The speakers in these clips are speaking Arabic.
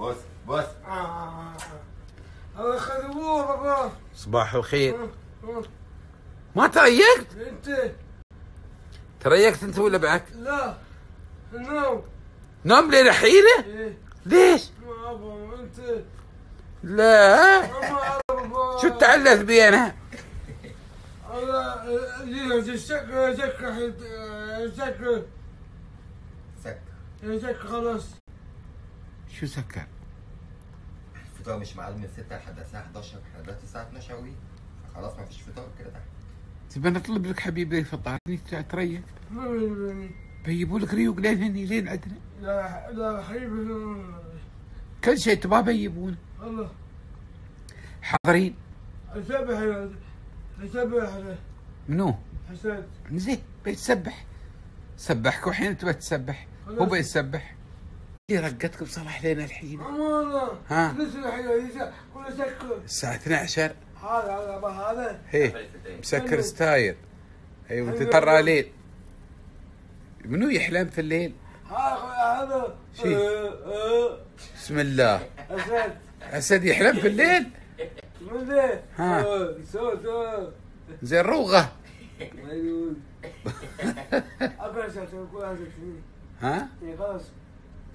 بص بص آه. هذا خذوه بابا. صباح الخير. آه، آه. ما تريقت؟ أنت. تريقت أنت ولا بعد لا. نو نام لي الحينه إيه. ليش؟ ما أبغى أنت. لا. شو تعلث بي أنا هذا جينا شك شك. شك. سك شك خلاص. شو سكر؟ الفطار مش معاد من 6 لحد الساعة 11 إحنا دلوقتي الساعة 12 وي خلاص ما فيش فطار كده. تحت تبى نطلب لك حبيبي فطارني تريق بيجيبوا لك ريوق لين هني لين عندنا. لا لا حبيبي كل شيء تبغاه بيجيبون. الله. حاضرين. أسبح أسبح منو؟ حسن زين بيتسبح سبحك وحين تبى تسبح. هو بيتسبح اللي رقتك بصلاح لين الحين؟ امانه ها. الساعة 12 هذا هذا هذا؟ هي مسكر ستاير. أيوه تترى ليل. منو يحلم في الليل؟ هذا. شي. آه، آه. بسم الله. أسد. أسد يحلم في الليل؟ من ذا ها. صوت. زي الروغه ما يقول. اقرا شيء كل هذا شيء ها؟ إيه،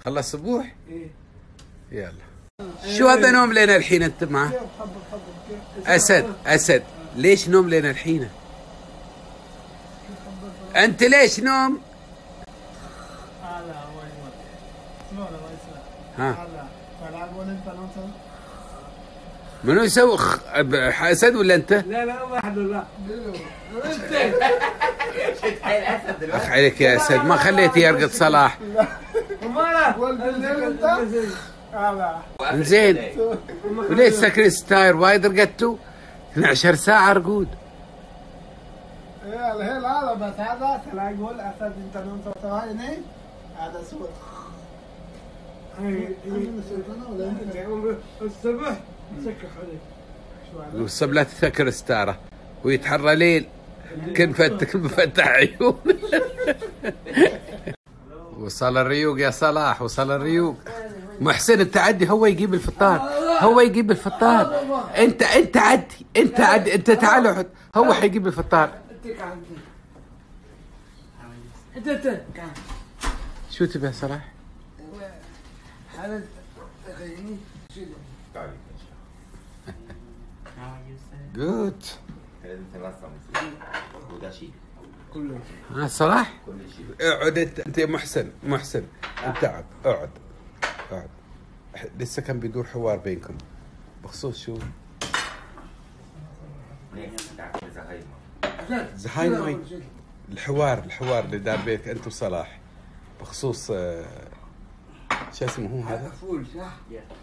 خلص صبوح إيه. يلا. شو هذا نوم لنا الحين أنت معه؟ أسد أسد. ليش نوم لنا الحين؟ أنت ليش نوم؟ ها. منو يسوي؟ أسد ولا أنت؟ لا لا واحد لا انت الاسد أخ عليك يا أسد ما خليته يرقد صلاح. زين. وليش سكر ستاير وايد رقدتوا 12 ساعة رقود. إيه الهيل هذا بس هذا تلاقول أسد أنت نوصل هنا هذا صوت. الصبح. سكح عليك شو هذا؟ والصبلة تسكر ستارة. ويتحرى ليل. كل فتك مفتح عيون. وصل الريوق يا صلاح وصل الريوق. محسن انت عدي هو يجيب الفطار هو يجيب الفطار. انت انت عدي انت عدي انت تعال اقعد هو حيجيب الفطار. شو تبي يا صلاح؟ هذا كله ها صلاح؟ كل شيء. اقعد انت. محسن محسن. انت اقعد اقعد. اقعد لسه كان بيدور حوار بينكم. بخصوص شو؟ زهايمر. زهايمر. الحوار الحوار اللي دار بينك انت وصلاح. بخصوص آه، شو اسمه هو هذا؟ فول صح؟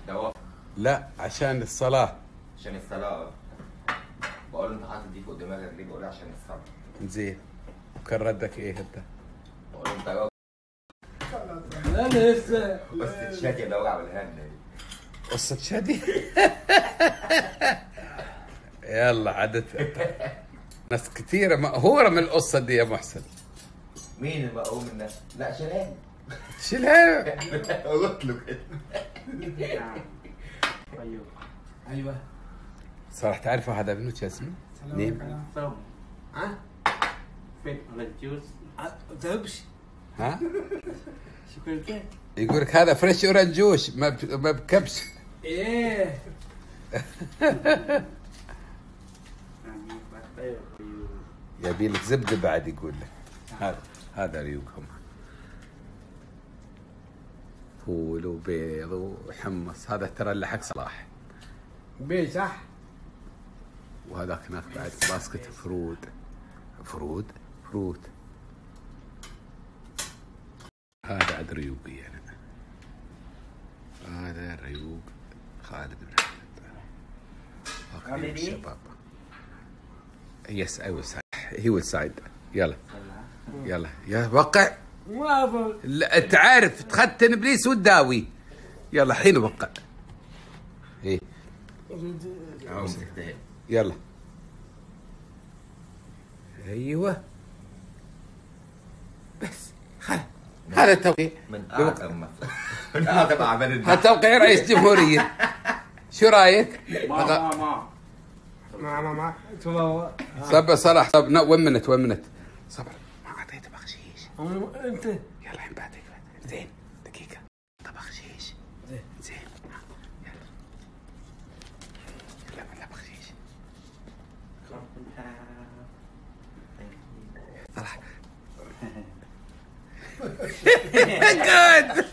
دوافع. لا عشان الصلاة. عشان الصلاة. بقول له انت حاطط دي فوق دماغك ليه؟ بقول عشان الصلاة. زين. وكان ردك إيه أنت؟ لا لسه بس الشادي اللي وجع بالهند قصة شادي. يلا عدت ناس كثيرة مقهورة من القصة دي يا محسن. مين اللي مقوم الناس؟ لا شلال. شيلها قلت له كده. أيوه. صراحة تعرفوا هذا منو شو اسمه؟ ม ها؟ Ah, ها؟ شو يقول هذا فريش اورنج جوش ما ما بكبش. إيه. يبي لك زبدة بعد يقول لك. هذا هذا ريوقهم. فول وبيض وحمص. هذا ترى اللي حق صلاح. بيه صح؟ وهذاك هناك بعد basket fruit fruit fruit هذا عاد ريوقي أنا هذا ريوق خالد بن هاك ريوق الشباب. يس أيوه صح هي والسعيد يلا. يلا. يا وقع. لا أنت عارف تختن إبليس وتداوي يلا حين وقع. إيه. يلا. أيوه. بس خلاص هذا التوقيع. من اعظم من اعظم اعمال هذا النحت توقيع رئيس جمهورية. شو رأيك؟ ما ما ما. ما ما ما. تبغى صب صلاح صب نو ون منت؟ ون منت؟ صبر. ما أعطيته بخشيش. أنت. يلا الحين بعطيك زين دقيقة طب بخشيش زين. زين يلا يلا ولا بخشيش صلاح good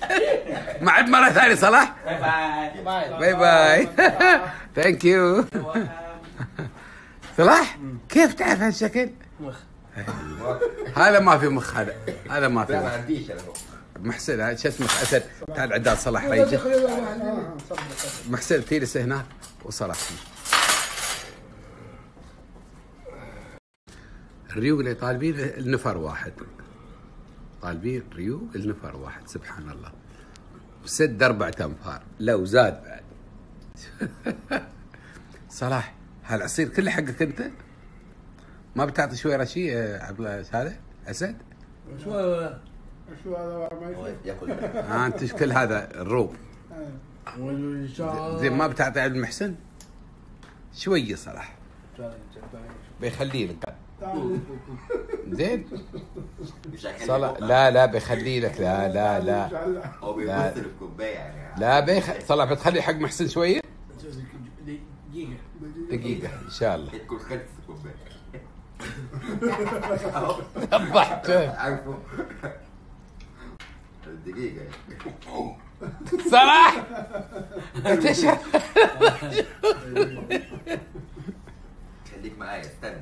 ما عد مرة ثانية صلاح؟ bye bye. bye bye. thank you صلاح كيف تعرف هالشكل؟ مخ. هذا ما في مخ هذا هذا ما في مخ. محسن هذا شو اسمه؟ أسد. تعال عداد صلاح ريجه محسن تجلس هناك وصلاح. الريوق اللي طالبين النفر واحد. طالبين ريوق النفر واحد. سبحان الله. وسد أربعة أنفار لو زاد بعد. صلاح هالعصير كله حقك أنت؟ ما بتعطي شوي رشي عبد الله هذا أسد؟ شو؟ هذا شو هذا؟ ما ياكل. آه أنت كل هذا؟ الروب. زين ما بتعطي عبد المحسن؟ شوية صراحة بيخلي لك. زين. مش بقى. لا لا بيخلي لك لا لا لا. هو لا. بيبص الكوبايه يعني. لا بيخ صلاح بتخلي حق محسن شوية؟ دقيقة. دقيقة إن شاء الله. تكون خلص الكوباية. عارفه. دقيقة. صلاح انت خليك معايا استنى.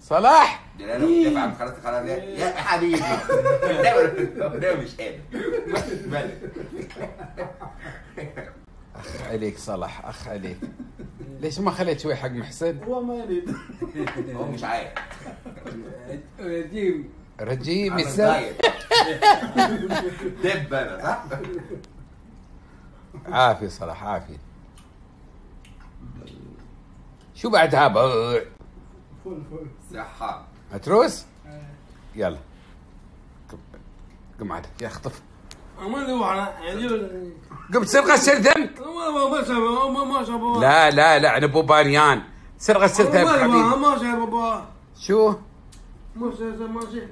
صلاح! ده أنا لو دفع خلاص خلاص يا يا حبيبي ده ده مش قادر. أخ عليك صلاح أخ عليك. ليش ما خليت شوي حق محسن؟ هو ما يريد. هو مش عارف رجيم. رجيم دايت. دب أنا صح؟ عافية صلاح عافية. شو بعدها؟ بوع فل فل. صحة متروس يلا. قم- قم عاد يا يعني قم تصير غسل ذنب ما ما ما شاف ما ما شاف لا لا لا أنا ابو بانيان. تصير غسل ذنب ما حبيبي. ما شاف بابا. شو؟ ما شاف ما شاف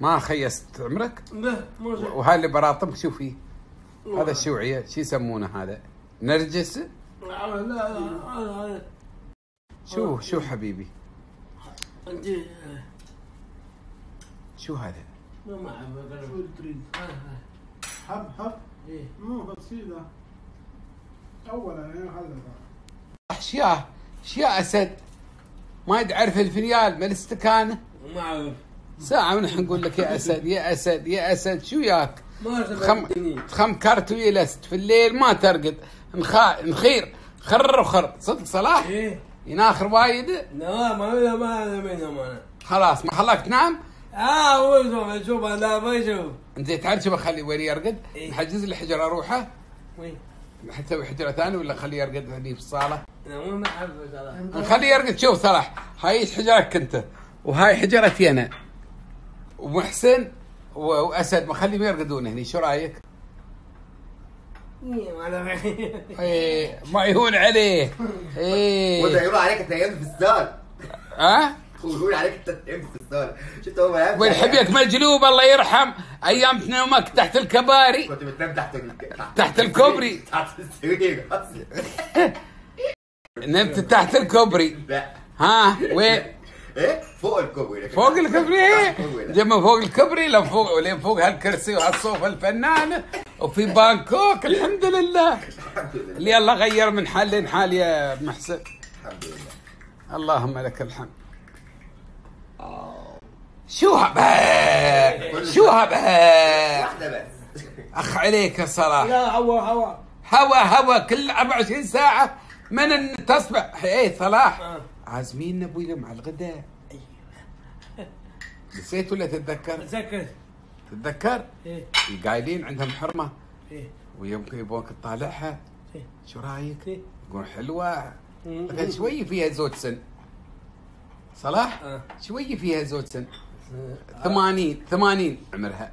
ما خيست عمرك؟ لا ما شاف وهاي اللي براطمك شو فيه هذا الشوعية شو يسمونه هذا؟ نرجس؟ لا لا لا. شو شو حبيبي؟ أنت شو هذا؟ ما ما شو تريد حب حب إيه. مو بسيطة اولا يعني هذا أشياء أشياء أسد. ما يعرف الفريال ما الاستكانه ما أعرف. ساعة ونحن نقول لك يا أسد يا أسد يا أسد شو ياك؟ ما خم خم كارت ويلست في الليل ما ترقد. نخا نخير. خر وخر صدق صلاح؟ إيه. يناخر وايد؟ لا ما لا ما أنا من أنا. خلاص ما خلاك تنام؟ آه هو شوف لا ما يشوف. انت تعرف شو بخلي وين يرقد؟ إيه. نحجز له حجرة أروحه. وين؟ حتى حجرة ثانية ولا خليه يرقد هني في الصالة؟ أنا مو محب صراحة نخليه يرقد. شوف صلاح هاي حجرك أنت وهاي حجرتي أنا. ومحسن وأسد ما خليهم يرقدون هني شو رأيك؟ إيه ما يهون عليه وده إيه يقولوا عليك انت في الستار ها؟ يقولوا عليك انت في الستار شفت هو ما والحبيك مجلوب؟ الله يرحم. أيام نومك تحت الكباري. كنت بتنام تحت. تحت الكوبري. تحت السرير. نمت تحت الكوبري. لا. ها؟ وين؟ إيه؟ فوق الكوبري. فوق الكوبري. إيه. جنب فوق الكوبري لو فوق ولين فوق هالكرسي وهالصوفه الفنانه وفي بانكوك الحمد لله. اللي الله غير من حال لحال يا محسن. الحمد لله اللهم لك الحمد. شو هبا شو هبا بس أخ عليك الصراحه لا هوا هوا. هوا هوا كل 24 ساعة من تصبح. إيه صلاح. آه. عازمين أبوي مع الغداء. نسيت ولا تتذكر؟ سكت تتذكر؟ إيه قايلين عندهم حرمه إيه ويمكن يبغونك تطالعها إيه. شو رايك؟ إيه. يقول حلوة. لكن شوي فيها زود سن صلاح؟ آه. شوي فيها زود سن 80 80 عمرها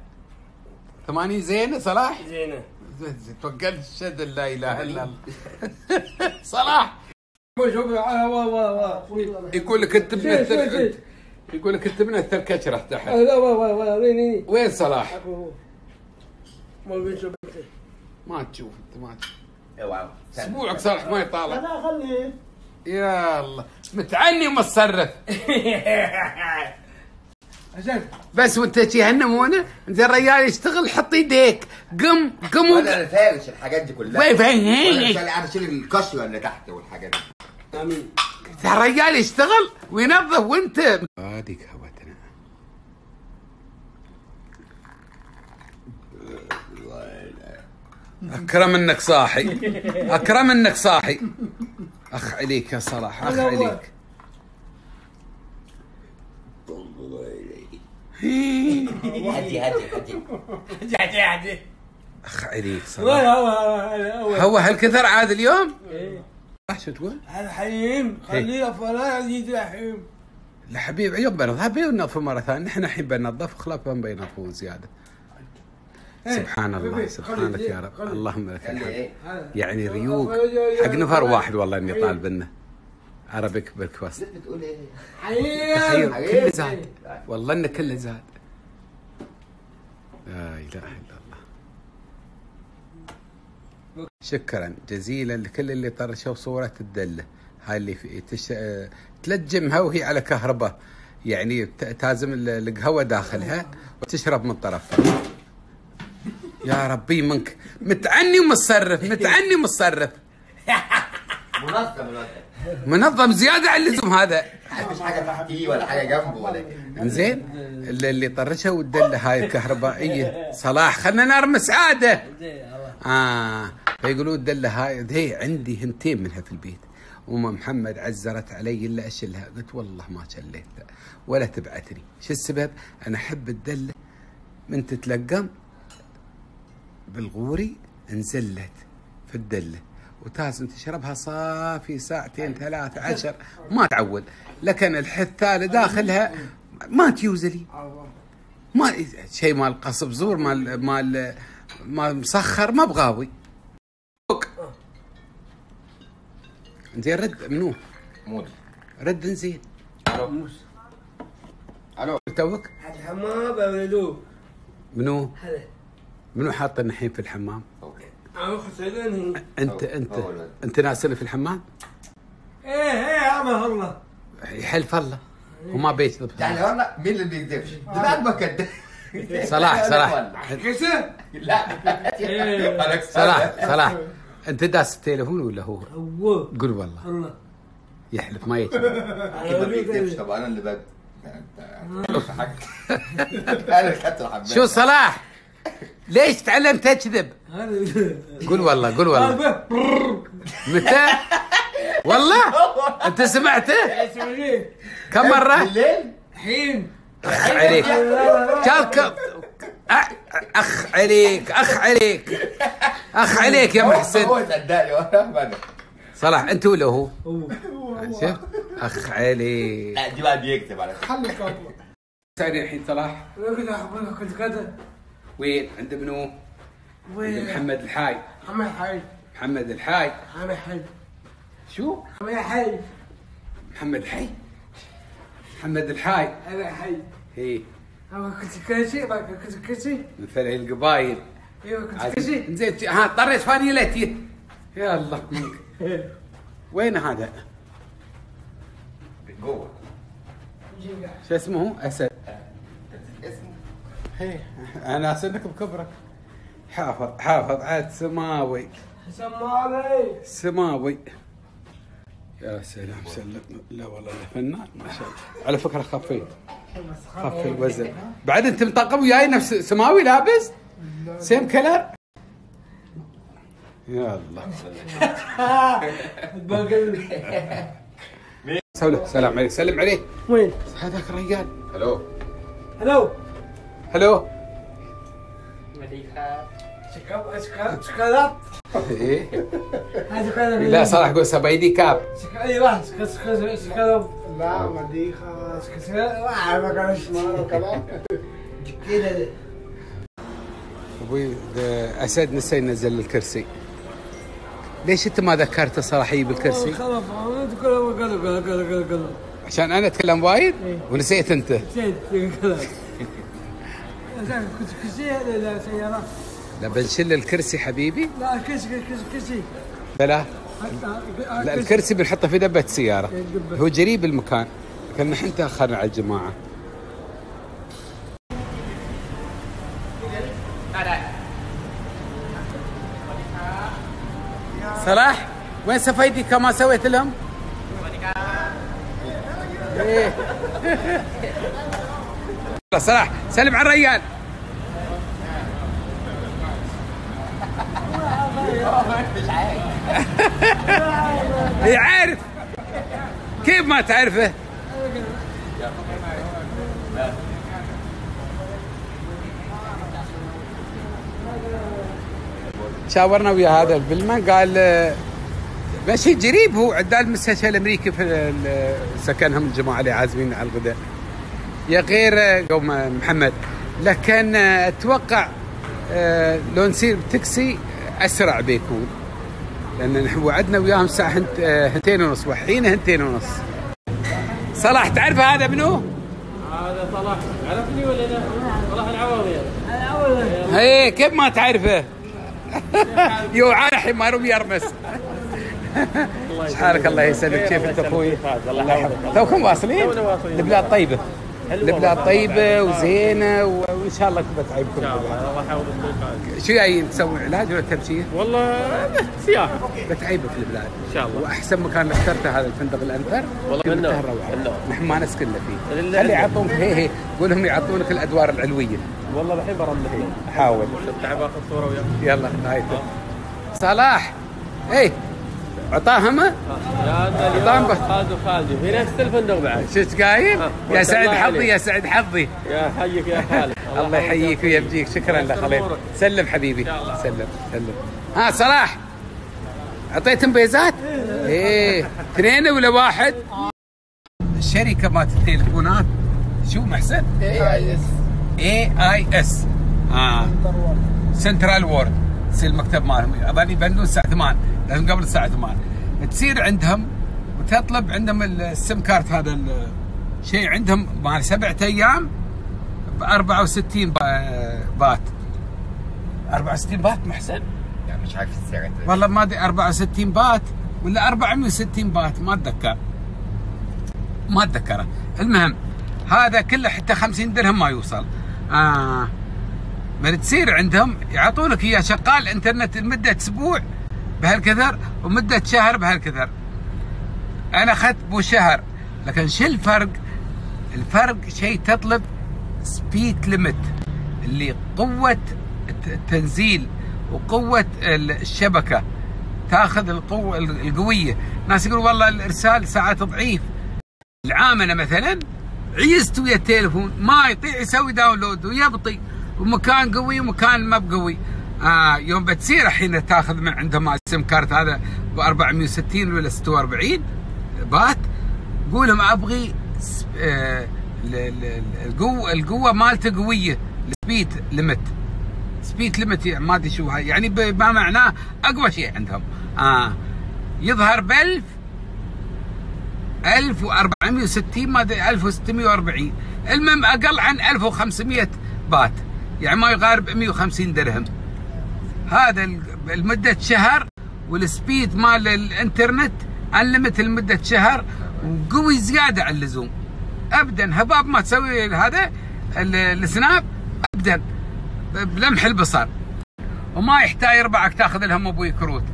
80 زينه صلاح زينه توكلت الشد لا اله الا الله صلاح يقول لك انت شيء. يقول لك انت منثر كشره تحت. لا وا وا ريني وين صلاح؟ ما ما تشوف أنت ما تشوف. اوعى اسبوعك صالح ما يطالع. أنا اخلي يا الله. متعني ومتصرف. عشان بس وانت شي هالنمونه انت الرجال يشتغل حط يديك قم قم ولا أنا فارش الحاجات دي كلها. وين هيك. أنا اشيل القشره اللي تحت والحاجات دي. آمين. الرجال يشتغل وينظف وانت. هذيك هوتنا أكرم إنك صاحي. أكرم إنك صاحي. أخ عليك يا صلاح أخ عليك. هدي هدي هدي. جعتي عدي أخ عليك صلاح. هو؟ هالكثر عاد اليوم؟ إيه. شو تقول؟ الحين خليه فلا يجي الحين لا حبيب عيوب بنظف بينظفوا مرة ثانية. نحن الحين بنظف وخلاف ما بينظفون زيادة. سبحان الله سبحانك يا رب. اللهم لك الحمد. إيه. يعني ريوق. حق نفر واحد والله إني طالب منه عربك بالكوست بتقول إيه؟ تخيل كله زاد. والله إنه كله زاد. لا إله إلا شكرا جزيلا لكل اللي طرشوا صورة الدلة. هاي اللي في تش... آه، تلجمها وهي على كهرباء. يعني تازم ال- القهوة داخلها وتشرب من طرفها. يا ربي منك. متعني ومتصرف متعني ومتصرف. منظم منظم منظم زيادة عن اللزوم هذا. مفيش حاجة تحتيه ولا حاجة جنبه ولا كده. انزين اللي, اللي طرشها والدله هاي الكهربائية. صلاح خلنا نرمس عادة. آه. فيقولوا الدله هاي هي عندي هنتين منها في البيت. أم محمد عزرت علي إلا أشلها. قلت والله ما شليتها ولا تبعتني. شو السبب؟ أنا أحب الدلة. من تتلقم بالغوري انزلت في الدلة. وتازم تشربها صافي ساعتين ثلاث عشر. ما تعود. لكن الحثاله داخلها ما تيوزلي ما شيء مال قصب زور مال مال مال مسخر ما بغاوي زين رد منو؟ مود. رد زين ألو. توك؟ الحمام بولدوه منو؟ هذا منو حاط الحين في الحمام؟ أوكي. عم خسرين انت انت. انت ناسني في الحمام؟ إيه إيه عمه الله. يحلف الله. وما بيكذب يعني والله مين اللي بيكذبش؟ ده بعد ما كذب. صلاح صلاح. كسر لا. أنا صلاح صلاح. أنت داس التليفون ولا هو؟ هو. قول والله. الله. يحلف ما يكذب طب أنا اللي انت حاجة أنا خدت الحبايه شو صلاح؟ ليش تعلمت تكذب؟ قول والله قول والله. متى؟ والله؟ أنت سمعته؟ كم مرة؟ بالليل؟ الحين. عليك. أخ عليك أخ عليك أخ عليك يا محسن. هو أنا صلاح أنت ولا هو؟ هو. شوف أخ عليك. لا دي بيكذب على خليك ثاني الحين صلاح. كنت كذا وين؟ عند منو؟ عند وين؟ محمد الحاي. عمي حي محمد الحاي. عمي حي. شو؟ عمي حي. محمد الحي؟ محمد الحاي. عمي حي. أنا كنت كاشي ما كنت كاشي من القبايل. أيوه كنت كاشي زين ها طريت فانيلتي يا الله. وين هذا؟ جوه شو اسمه؟ هو؟ أسد. اسمه. هي أنا اسنك بكبرك. حافظ حافظ. عاد سماوي. سمعني سماوي. يا سلام سلم لا والله فنان ما شاء الله. على فكرة خفيت خف الوزن بعد انت مطقم وياي نفس سماوي لابس؟ سيم كلر يا الله. له سلام عليك سلم عليه وين؟ هذاك الرجال. ألو هلو. هلو. شكاب شكاب شكالات إيه؟ كذا لا صراحة قول سبايدي كاب. أيوه لا مديخة كده. أبوي أسد نسى ينزل الكرسي. ليش أنت ما ذكرته قالوا قالوا قالوا عشان أنا أتكلم وايد؟ إيه. ونسيت أنت. نسيت كلام كنت كرسي لا سيارة لا بنشل الكرسي حبيبي. لا كرسي كرسي كرسي. بلا لا. الكرسي بنحطه في دبة سيارة. دبة. هو قريب المكان. لكن نحن تأخرنا على الجماعة. صلاح وين سفيدي كما سويت لهم؟ إيه. صلاح سلم على الريال. اي عارف. كيف ما تعرفه؟ شاورنا ويا هذا الفيلمان قال ماشي قريب هو. عدال المستشفى الامريكي في سكنهم الجماعة اللي عازمين على الغداء. يا غير قوم محمد. لكن أتوقع آه، لو نصير بتاكسي أسرع بيكون. لأن نحن وعدنا وياهم الساعة هنت- آه، هنتين ونص. وحين هنتين ونص. صلاح تعرف هذا منو؟ هذا صلاح. عرفني ولا لا؟ صلاح العوضي. إيه كيف ما تعرفه؟ يوعى الحين ما رمي يرمس. إيش حالك الله يسلمك. كيف أنت أخوي؟ الله يحفظك. توكم واصلين؟ البلاد طيبة. البلاد. طيبة وزينة و- وان شاء الله تبى تعيبكم إن شاء. الله الله شو جايين تسوي علاج ولا تمشيه؟ والله سياحة. بتعيبك البلاد. إن شاء الله. وأحسن مكان اخترته هذا الفندق الانثر والله من نوع. نحن ما نسكن فيه. خلي. يعطونك هي هي قول لهم يعطونك الأدوار العلوية. والله الحين برمل حاول. تعال باخذ صورة وياك. يلا نهايته صلاح. إيه. عطاهم يا هذا طعم اليوم بس. خالد وخالدي في نفس الفندق بعد. شفت قايل؟ يا سعد الله حظي. يا سعد حظي. يا حيك يا خالد. الله يحييك ويبجيك شكرا الله لك خليل. يستر سلم حبيبي. الله. سلم سلم. ها صلاح. اعطيتهم بيزات؟ إيه. اثنين ولا واحد؟ الشركة مالت التليفونات. شو محسن؟ اي آي إس. اي اي اس آه سنترال وورلد يصير المكتب مالهم. اظني يبنون الساعة 8 لازم قبل الساعة 8 تصير عندهم وتطلب عندهم ال SIM card هذا الشيء عندهم مال سبعة أيام ب 64 با- بات. 64 بات محسن؟ يعني مش عارف السعر. والله ما أدري 64 بات ولا 460 بات ما أتذكر. ما أتذكره. المهم هذا كله حتى 50 درهم ما يوصل. آه. من تصير عندهم يعطونك اياه شغال إنترنت لمدة أسبوع بهالكثر ومدة شهر بهالكثر. أنا أخذت بو شهر لكن شو الفرق؟ الفرق شيء تطلب speed limit اللي قوة الت- التنزيل وقوة ال- الشبكة. تأخذ القوة ال- القوية. ناس يقول والله الإرسال ساعات ضعيف. العام أنا مثلا عيزت ويا التليفون ما يطيع يسوي download ويبطي. ومكان قوي ومكان ما بقوي. آه يوم بتصير الحين تاخذ من عندهم ال SIM card هذا ب 460 ولا 46 بات قول لهم أبغي آه ال- ال- ال- القوه القوة مالته قوية. ال speed limit speed limit ما أدري شو هاي. يعني بما معناه أقوى شيء عندهم. آه يظهر ب 1000 1460 ما أدري 1640 المهم أقل عن 1500 بات يعني ما يقارب 150 درهم. هذا لمده شهر والسبيد مال الانترنت انلمت لمده شهر وقوي زيادة عن اللزوم. ابدا هباب ما تسوي هذا ال- السناب ابدا بلمح البصر. وما يحتاج ربعك تأخذ لهم أبوي كروت.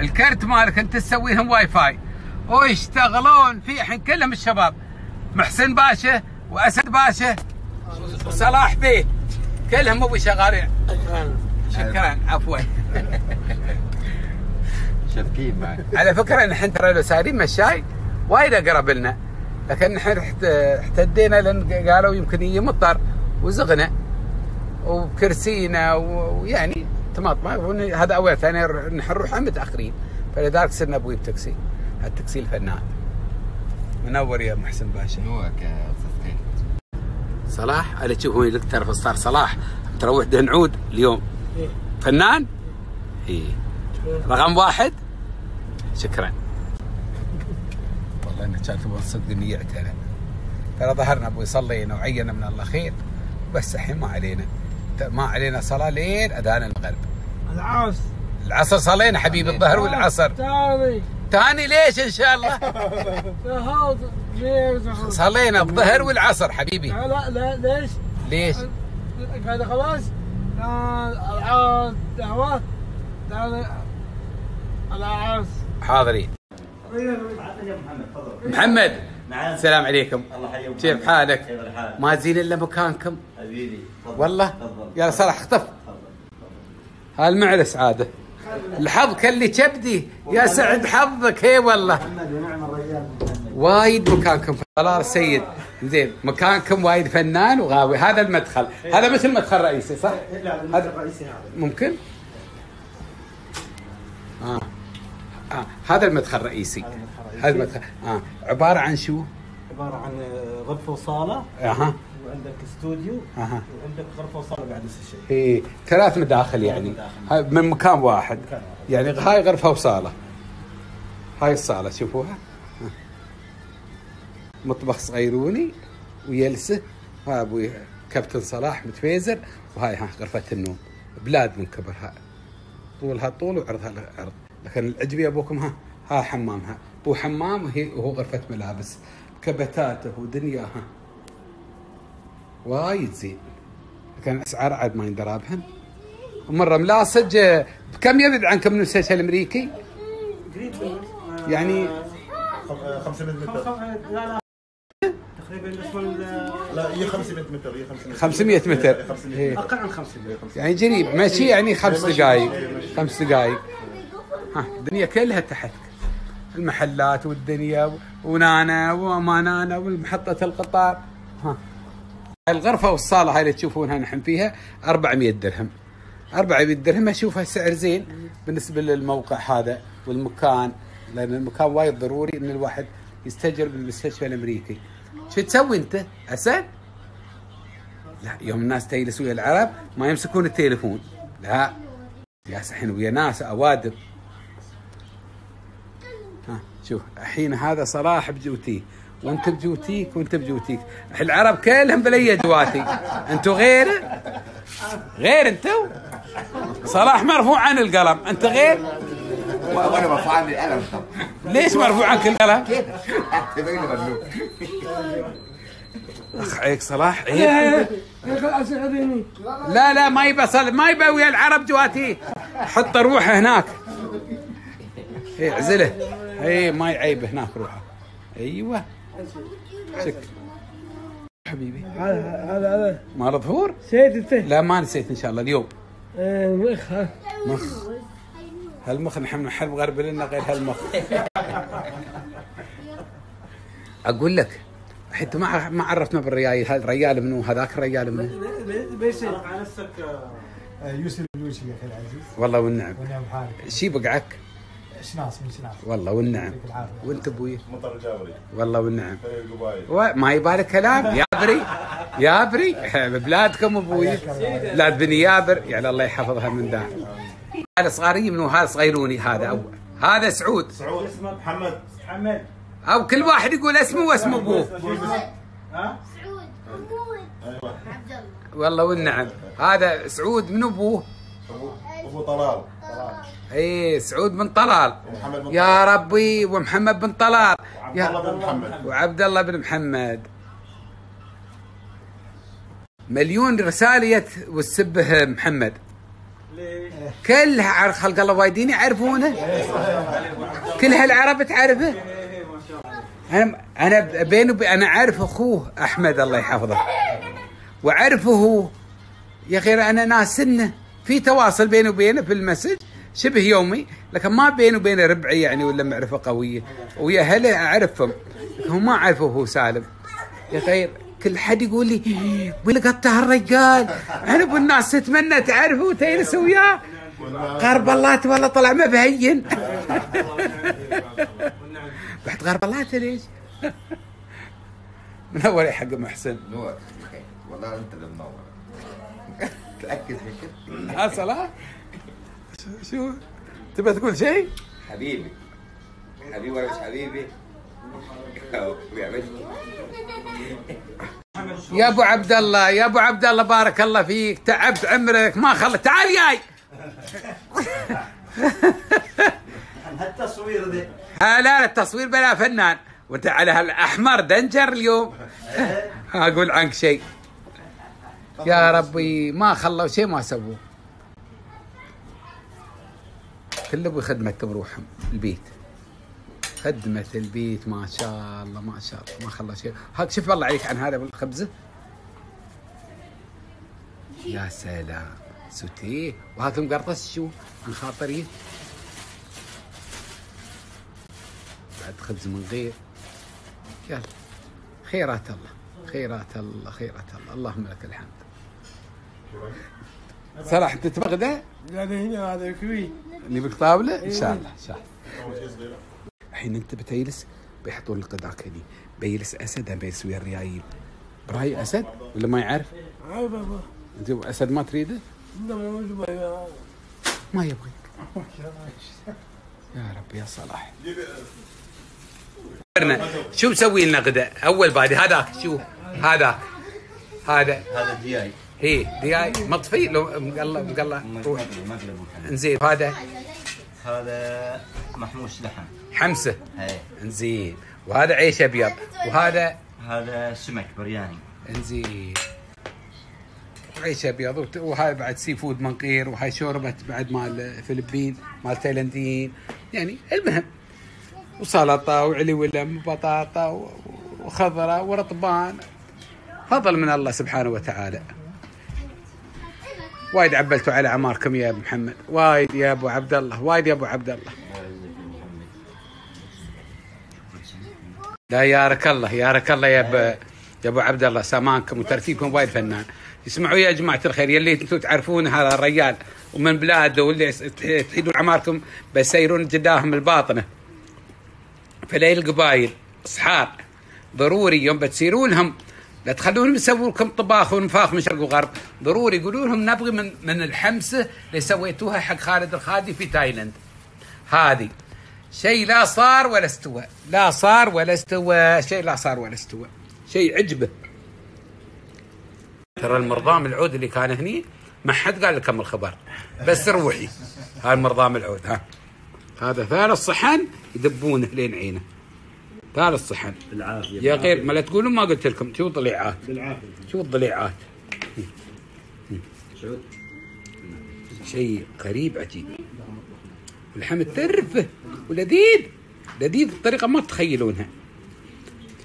الكرت مالك أنت تسوي لهم واي فاي ويشتغلون في الحين كلهم الشباب. محسن باشا وأسد باشا وصلاح بيه. كلهم أبوي شغالين شكرا. عفوا. شابكين معي على فكرة نحن ترى لو سايرين مشاي وايد أقرب لنا. لكن نحن احت- احتدينا لأن قالوا يمكن يجي مطر وزغنا وكرسينا ويعني طماطم. ون- هذا أول ثاني نحن نروح متأخرين. فلذلك صرنا أبوي بتاكسي التاكسي الفنان. منور يا محسن باشا. شنو يا صلاح أنا تشوف وين ترى صار صلاح. تروح دهنعود اليوم. إيه. فنان؟ إيه. رقم واحد؟ شكرا. والله إنك كان تبغى تصدقني يعتنى ترى ظهرنا أبوي صلينا وعينا من الله خير بس الحين ما علينا. ما علينا صلاة لين أذان المغرب العاص العصر صلينا حبيب الظهر والعصر. تعالي تاني ليش إن شاء الله؟ صلينا الظهر والعصر حبيبي. لا لا ليش؟ ليش؟ قاعد خلاص. كان العاص دعوات العاص. حاضرين. محمد نعم السلام عليكم. الله يحييك كيف حالك؟ كيف الحال؟ ما زين إلا مكانكم. حبيبي تفضل والله تفضل يا صلاح اختف. هالمعلى سعادة. الحظ كان لي كبدي. يا سعد حظك. هي والله. محمد ونعم الرجال. وايد مكانكم الله السيد زين مكانكم وايد فنان وغاوي هذا المدخل هذا مثل مدخل رئيسي صح؟ لا هذا- الرئيسي هذا ممكن؟ آه. آه. هذا المدخل الرئيسي هذا المدخل آه. عبارة عن شو؟ عبارة عن غرفة وصالة أها وعندك استوديو أها وعندك غرفة وصالة بعد نفس الشيء إيه ثلاث مداخل يعني مداخل. من مكان واحد مكان واحد. يعني هاي غرفة وصالة هاي الصالة شوفوها ها. مطبخ صغيروني ويلسه ها أبوي كابتن صلاح متفيزر وهاي ها غرفة النوم. بلاد من كبرها طولها طول وعرضها عرض لكن العجبي أبوكم ها ها حمامها هو حمام وهي وهو غرفة ملابس. كبتاته ودنياها وايد زين. لكن أسعار عاد ما يندرى بهن ومره ملاصج بكم يبعد عنكم من المستشفى الأمريكي؟ قريب يعني 500 متر. لا لا هي 500 متر هي 500 500 متر. 500 إيه. أقل عن 500 يعني قريب ماشي يعني خمس. دقائق إيه،. خمس دقائق ها الدنيا كلها تحتك المحلات والدنيا ونانا ومانانا والمحطة القطار. ها. الغرفة والصالة هاي اللي تشوفونها نحن فيها 400 درهم. 400 درهم أشوفها سعر زين بالنسبة للموقع هذا والمكان لأن المكان وايد ضروري إن الواحد يستاجر بالمستشفى الأمريكي. شو تسوي أنت؟ اسد؟ لا يوم الناس تجلس ويا العرب ما يمسكون التليفون. لا. جالس الحين ويا ناس اوادم ها شوف الحين هذا صلاح بجوتي. وأنت بجوتيك وأنت بجوتيك. العرب كلهم بلي جواتي. أنتوا غير؟ غير أنتوا؟ صلاح مرفوع عن القلم. أنت غير؟ وأنا مرفوع عن القلم. طب. ليش مرفوع عنك القلم كده مملوك أخ عليك صلاح. عيب اسعدني لا لا ما يبى. ما يبى ويا العرب جواتي. حط روحه هناك. اي اعزله. اي ما يعيب هناك روحه. أيوه. شك. حبيبي. هذا هذا هذا. مال ظهور نسيت انت لا ما نسيت إن شاء الله. اليوم. آه، مخ. مخ. هالمخ نحن نحن مغرب لنا غير هالمخ. أقول لك حتى ما ما عرفنا بالريال هذا الريال منو هذاك الريال منو. بس على نفسك يوسف الوجهي يا أخي العزيز. والله والنعم. ونعم حالك. شي بقعك؟ شناس من شناس والله والنعم. وأنت أبوي؟ مطر الجابري والله والنعم. وما يبالك كلام. يابري يابري بلادكم أبوي. بلاد بني يابر. يعني الله يحفظها من داخل. هذا صغاري منو؟ هذا صغيروني هذا أول. هذا سعود. سعود. اسمك محمد. محمد. أو كل واحد يقول اسمه واسم أبوه. ها؟ سعود. محمود أيوه. عبد الله والله والنعم. هذا سعود من أبوه؟ أبو- ابو طلال. اي سعود بن طلال. ومحمد بن يا ربي ومحمد بن طلال. عبد يا الله بن محمد. وعبد الله بن محمد. مليون رسالة والسبه محمد. كلها عر- خلق الله وايدين يعرفونه؟ كل هالعرب تعرفه؟ أنا أنا بيني أنا أعرف أخوه أحمد الله يحفظه. واعرفه هو يا أخي أنا ناس سنة. في تواصل بيني وبينه في المسج. شبه يومي لكن ما بيني وبينه ربعي يعني ولا معرفة قوية. ويا هلا أعرفهم هم ما عرفوا هو سالم. يا أخي كل حد يقول لي وين لقطت هالرجال؟ أنا الناس تتمنى تعرفه وتجلس وياه غرب الله والله طلع ما بهين. رحت غرب الله ليش؟ من أول حق محسن نور والله أنت اللي منور. تأكد كده. ها صلاح. شو- تبى تقول شيء؟ حبيبي. حبيبي ولا مش حبيبي؟ يا ابو عبد الله يا ابو عبد الله بارك الله فيك. تعبت عمرك ما خلى تعال جاي. هالتصوير ذي. آه لا لا التصوير بلا فنان. وانت على هالأحمر دنجر اليوم. أقول عنك شيء. يا ربي ما خلوا شيء ما سووا كله بخدمة بروحهم البيت. خدمة البيت ما شاء الله ما شاء الله ما خلوا شيء هاك شوف الله عليك عن هذا الخبزة يا سلام. سوتيه. وهاك مقرطس شو؟ عن خاطري. بعد خبز من غير. يلا. خيرات الله. خيرات الله خيرات الله. اللهم لك الحمد. صلاح انت تبغى هذا هنا هذا كوي نبيك طاولة؟ إن شاء الله إن شاء الله. الحين انت بتجلس بيحطون لك غداك هني بيجلس أسد ام بيجلس ويا الريايل. براي أسد؟ ولا ما يعرف؟ هاي بابا. أنت أسد ما تريده؟ لا ما يبغيك يا رب. يا صلاح. شو مسوي لنا غدا؟ أول بعد هذاك شو؟ هذاك هذا. هذا الدياي هي دياي مطفي؟ لو مقلع مقلع روح. إنزين هذا. هذا محموس لحم. حمسة. انزين. وهذا عيش أبيض. وهذا هذا سمك برياني. انزين. عيش أبيض. وهاي بعد seafood من غير وهاي شوربة بعد مال الفلبين مال تايلنديين يعني المهم. وسلطة وعلي ولم وبطاطا وخضرة ورطبان. فضل من الله سبحانه وتعالى. وايد عبلتوا على أعماركم يا أبو محمد. وايد يا أبو عبد الله. وايد يا أبو عبد الله. الله يبارك الله يبارك يا ابو يا أبو عبد الله سامانكم وترتيبكم وايد فنان. اسمعوا يا جماعة الخير يلي أنتم تعرفون هذا الرجال ومن بلاده واللي تحيدون أعماركم بيسيرون جداهم الباطنة. فلي القبايل اصحاب ضروري يوم بتسيرون لهم لا تخلونهم يسووا لكم طباخ ونفاخ من شرق وغرب. ضروري يقولوا لهم نبغي من من الحمسه اللي سويتوها حق خالد الخالدي في تايلاند. هذه. شيء لا صار ولا استوى. لا صار ولا استوى. شيء لا صار ولا استوى. شيء عجبه. ترى المرضام العود اللي كان هني ما حد قال لكم الخبر. بس روحي. هاي المرضام العود ها. هذا ثالث صحن يدبونه لين عينه. ثالث صحن بالعافية. يا غير ما لا تقولون ما قلت لكم شو ضليعات بالعافية. شو الضليعات؟ شيء غريب عجيب. والحمد ترفه ولذيذ. لذيذ بطريقة ما تتخيلونها.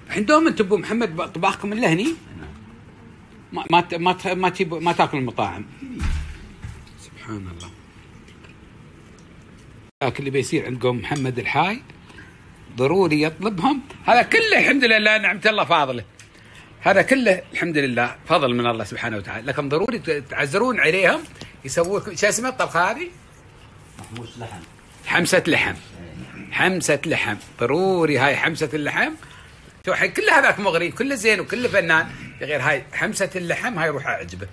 الحين دوم أنتم أبو محمد طباخكم إلا هني؟ ما ما ت- ما ت- ما تجيب ما تاكل المطاعم. سبحان الله. لكن اللي بيصير عندكم محمد الحاي ضروري يطلبهم. هذا كله الحمد لله نعمة الله فاضلة. هذا كله الحمد لله فضل من الله سبحانه وتعالى. لكن ضروري تعزرون عليهم يسووا شو اسمه؟ الطبخه هذه؟ محموس لحم. حمسة لحم. حمسة لحم. ضروري هاي حمسة اللحم. الحين كل هذاك مغري كله زين وكله فنان. غير هاي حمسة اللحم هاي روح أعجبه.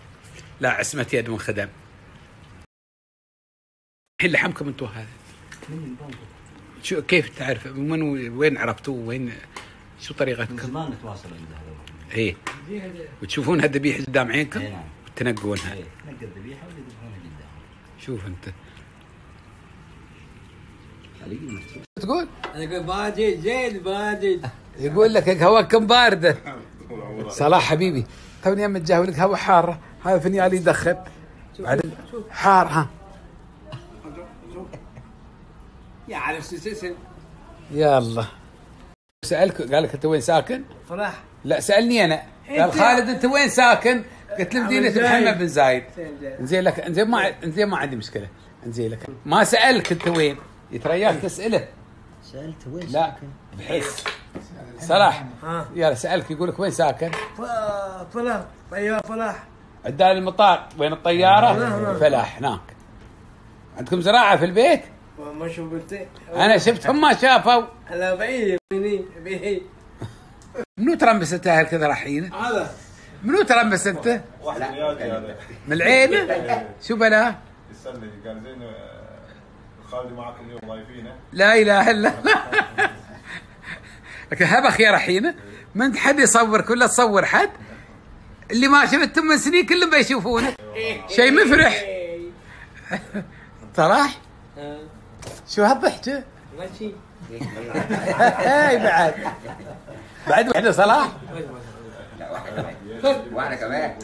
لا عصمة يد من خدم. الحين لحمكم أنتم هذا. شو كيف تعرف؟ من وين عرفتوه؟ وين شو من طريقتكم؟ زمان نتواصل عند هذا إيه. وتشوفون هالذبيحه قدام عينكم؟ اي نعم. وتنقونها. اي نقى الذبيحة قدام. شوف انت. تقول؟ أنا أقول باجد زين باجد يقول لك هواكم باردة. صلاح حبيبي. توني يم الجهوي لك هوا حاره هذا فنيال يدخن بعدين حار ها. يا على السلسل يلا سألك قال لك أنت وين ساكن؟ فرح. لا سألني أنا. قال خالد أنت وين ساكن؟ قلت له زايد. محمد بن زايد. زين زين. لك انزين ما انزين ما عندي مشكلة. انزين لك. ما سألك أنت وين؟ ترى اياك تسأله. سالته وين لا ساكن؟ بحس صلاح ها. يلا سألك يقول لك وين ساكن؟ فلاح. طيار فلاح. عدال المطار. وين الطيارة؟ فلاح هناك. عندكم زراعة في البيت؟ ما قلت؟ أنا شفتهم ما شافوا. أنا بعيد. بعيد. منو ترمست هالكثر الحين؟ هذا. منو ترمس أنت؟ واحد من العين؟ شو بلا؟ قال زين خالدي معكم اليوم ضايفينه. لا إله إلا الله. لكن هبخ يا رحينه من حد يصور كله تصور حد. اللي ما شفتهم من سنين كلهم بيشوفونه. شيء مفرح. صلاح شو هالضحكه؟ ماشي. هاي بعد. بعد وحده صلاح. وإحنا كمان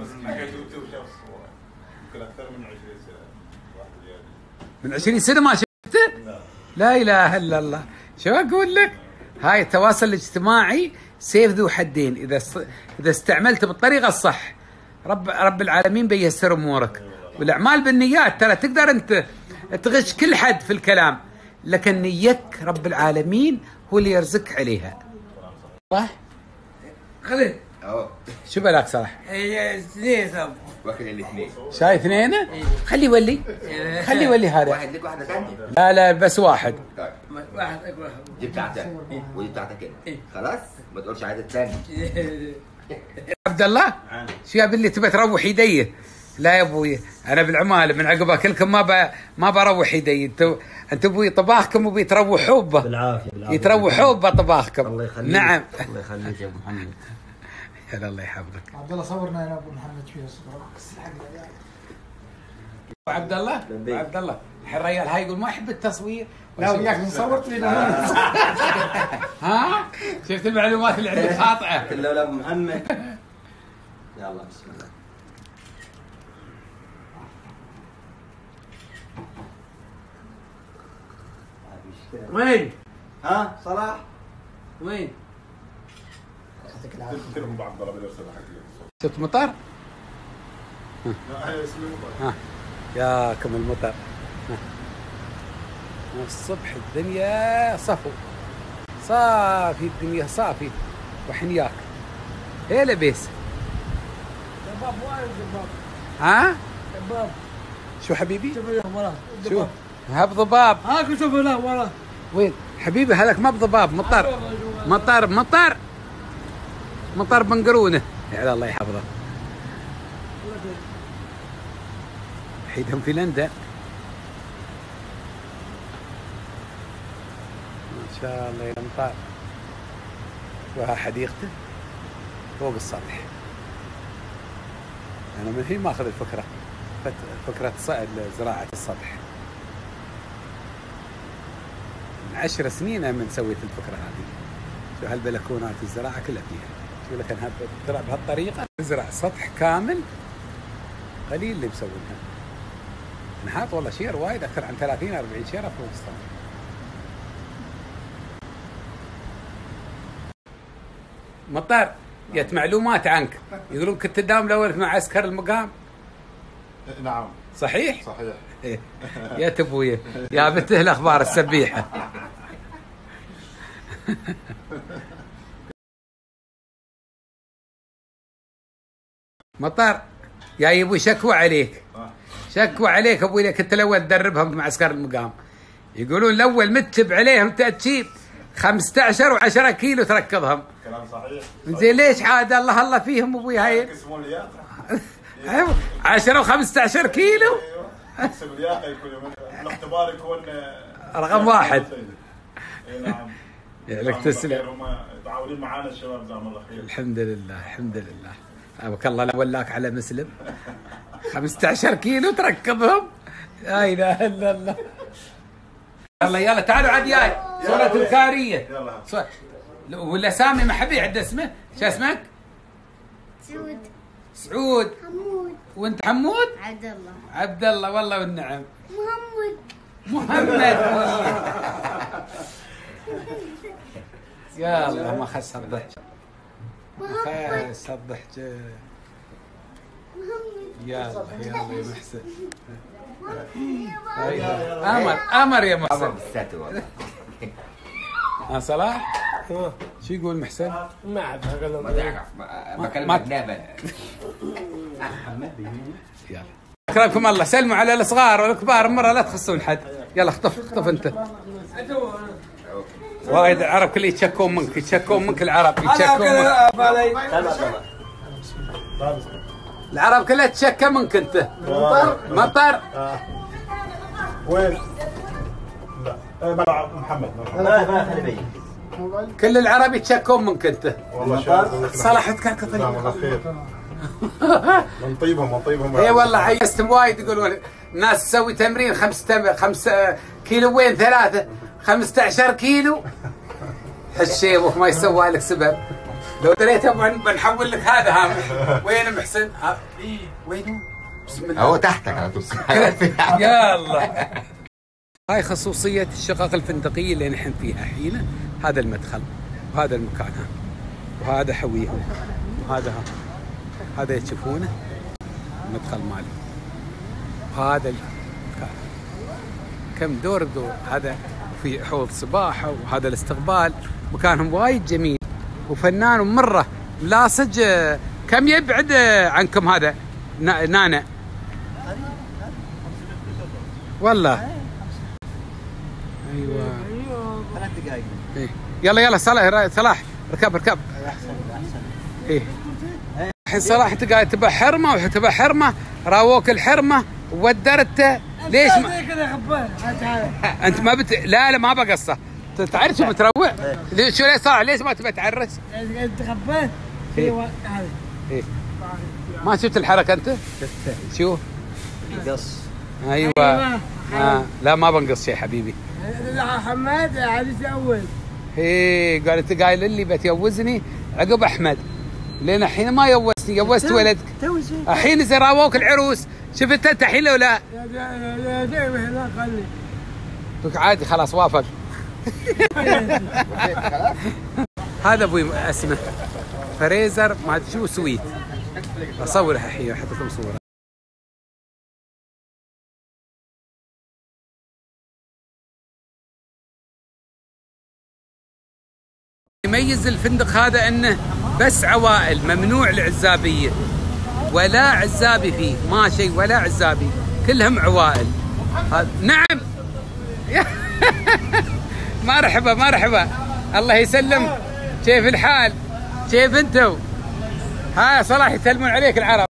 بس حكيت يوتيوب شخص يمكن أكثر من 20 سنه واحد زياده من 20 سنة ما شفته؟ لا إله إلا الله. شو أقول لك؟ هاي التواصل الاجتماعي سيف ذو حدين. إذا إذا استعملته بالطريقة الصح. رب رب العالمين بيسر أمورك. والأعمال بالنيات ترى تقدر أنت تغش كل حد في الكلام. لكن نيتك رب العالمين هو اللي يرزقك عليها. صح؟ خلي اهو شو بالك صلاح؟ هي اثنين صب واكل الاثنين شاي اثنين؟ خلي يولي خلي يولي هذا. واحد لك واحدة ثانية. لا لا بس واحد. طيب. واحد اكبر دي بتاعتك ودي بتاعتك انت خلاص؟ ما تقولش عايز الثاني عبد الله؟ شو يا باللي تبى تروح يدي؟ لا يا أبوي أنا بالعمال من عقب اكلكم ما ب... ما بروح يدي. أنتوا أنتوا أبوي طباخكم وبي تروحوا به بالعافية بالعافية. يتروحوا بطباخكم الله يخليك. نعم. الله يخليك يا أبو محمد. يلا الله يحفظك. عبد الله صورنا يا أبو محمد فيها صورة بس الحق. عبد الله. عبد الله. الحين الرجال هاي يقول ما يحب التصوير. لا وياك صورت لنا ها؟ شفت المعلومات اللي عندك خاطئة؟ كله ولا أبو محمد. يلا بسم الله. وين؟ ها صلاح؟ وين؟ تلهم بعض ضرب يرسل حق شفت مطر؟ لا مطر. ياكم المطر. الصبح الدنيا صفو صافي الدنيا صافي. وحنياك إيه لبيس شباب وايد شباب ها؟ شباب شو حبيبي؟ شوف وراه شو؟ هب ضباب هاك شوف له وراه وين؟ حبيبي هذاك ما بضباب. مطر. مطر مطر. مطر بنقرونه. يا الله يحفظه. حيدهم في لندن. ما شاء الله يا مطار. وها حديقته فوق السطح. أنا من الحين ماخذ الفكرة. فكرة زراعة السطح. من عشر سنين من سويت الفكرة هذه. شو هالبلكونات الزراعة كلها فيها؟ شو لك انها تزرع بهالطريقة تزرع سطح كامل قليل اللي مسوينها أنا حاط والله شير وايد أكثر عن 30 40 شيره فوق السطح مطر جت معلومات عنك. يقولون كنت تداوم الأول مع عسكر المقام؟ نعم. صحيح؟ صحيح. يا تبوية يا بته الأخبار السبيحة. مطر يا يبوي شكوى عليك. شكوى عليك أبوي لك انت الأول تدربهم مع عسكر المقام. يقولون الأول متب عليهم تجيب 15 و10 كيلو تركضهم كلام صحيح. زين ليش عاد الله الله فيهم أبوي هاي اسمه اللياقه 10 و15 كيلو. يوم. الاختبار يكون آه، رقم واحد. نعم. يا لك تسلم. هم متعاونين معانا الشباب جزاهم الله خير. الحمد لله الحمد لله. أبوك الله لا ولاك على مسلم. 15 كيلو تركضهم لا إله إلا الله. يلا يلا تعالوا عاد جاي صورة الكارية. يلا. صورة. ولا سامي ما حبي عنده اسمه؟ شو اسمك؟ سعود. سعود. حمود. وانت حمود؟ عبد الله. عبد الله والله والنعم محمد. محمد. يا الله ما خس الضحك الضحك محمد. يلا يلا يا محسن. أمر أمر يا أمر محسن والله. ها صلاح؟ شو يقول محسن؟ ما أعرف ما تعرف ما- بكلمك ما- نابل. يلا. اكرمكم الله. سلموا على الصغار والكبار مرة لا تخصون حد. يلا اخطف اخطف أنت. وايد العرب كله يتشكون منك يتشكون منك العرب يتشكون منك. العرب كلها تشكى منك أنت. مطر مطر وين؟ لا محمد كل العرب يتشكون منك أنت. والله كاك لا طيب من طيبهم من طيبهم اي والله عيستم وايد يقولون ناس تسوي تمرين خمس تم... خمس آه، كيلوين ثلاثة؟ 15 كيلو. هالشيبك ما يسوى لك سبب. لو دريته بن- بنحول لك هذا هامش وين محسن؟ ها- وين؟ بسم الله. هو تحتك على طول. يلا هاي خصوصية الشقق الفندقية اللي نحن فيها حين. هذا المدخل وهذا المكان ها وهذا حويهم وهذا ها. هذا تشوفونه المدخل مالي. وهذا المكان. كم دور بدور هذا في حوض سباحة وهذا الاستقبال. مكانهم وايد جميل وفنان ومرة ملاصج آه، كم يبعد عنكم هذا؟ نا- نانا. والله. أيوه. ثلاث دقائق إيه. يلا يلا صلاح صلاح ركب ركب. إيه. الحين صلاح أنت قاعد تبى حرمة وتبى حرمة راووك الحرمة وودرته ليش ما انت ما بت... لا لا ما بقصه. انت تعرف شو متروع؟ ليش- شو ليش صلاح ليش ما تبى تعرس؟ إنت خبان إيه. هذا. إيه. ما شفت الحركة أنت؟ شو؟ قص. أيوه. أيوة. آه. لا ما بنقص شيء حبيبي. حماد عريس اول إيه قال انت قايل لي بتجوزني عقب أحمد. لين الحين ما يوزني. يوزت ولدك. الحين اذا راووك العروس. شفت انت الحين لو لا يا يا هنا خلي قلت عادي خلاص وافق. هذا أبوي اسمه. فريزر ما أدري شو سويت. اصورها الحين أحط لكم صورة. يميز الفندق هذا إنه بس عوائل ممنوع العزابيه ولا عزابي فيه. ما شيء ولا عزابي. كلهم عوائل. نعم. مرحبا مرحبا. الله يسلم. كيف الحال؟ كيف انتو؟ ها صلاح يسلمون عليك العرب.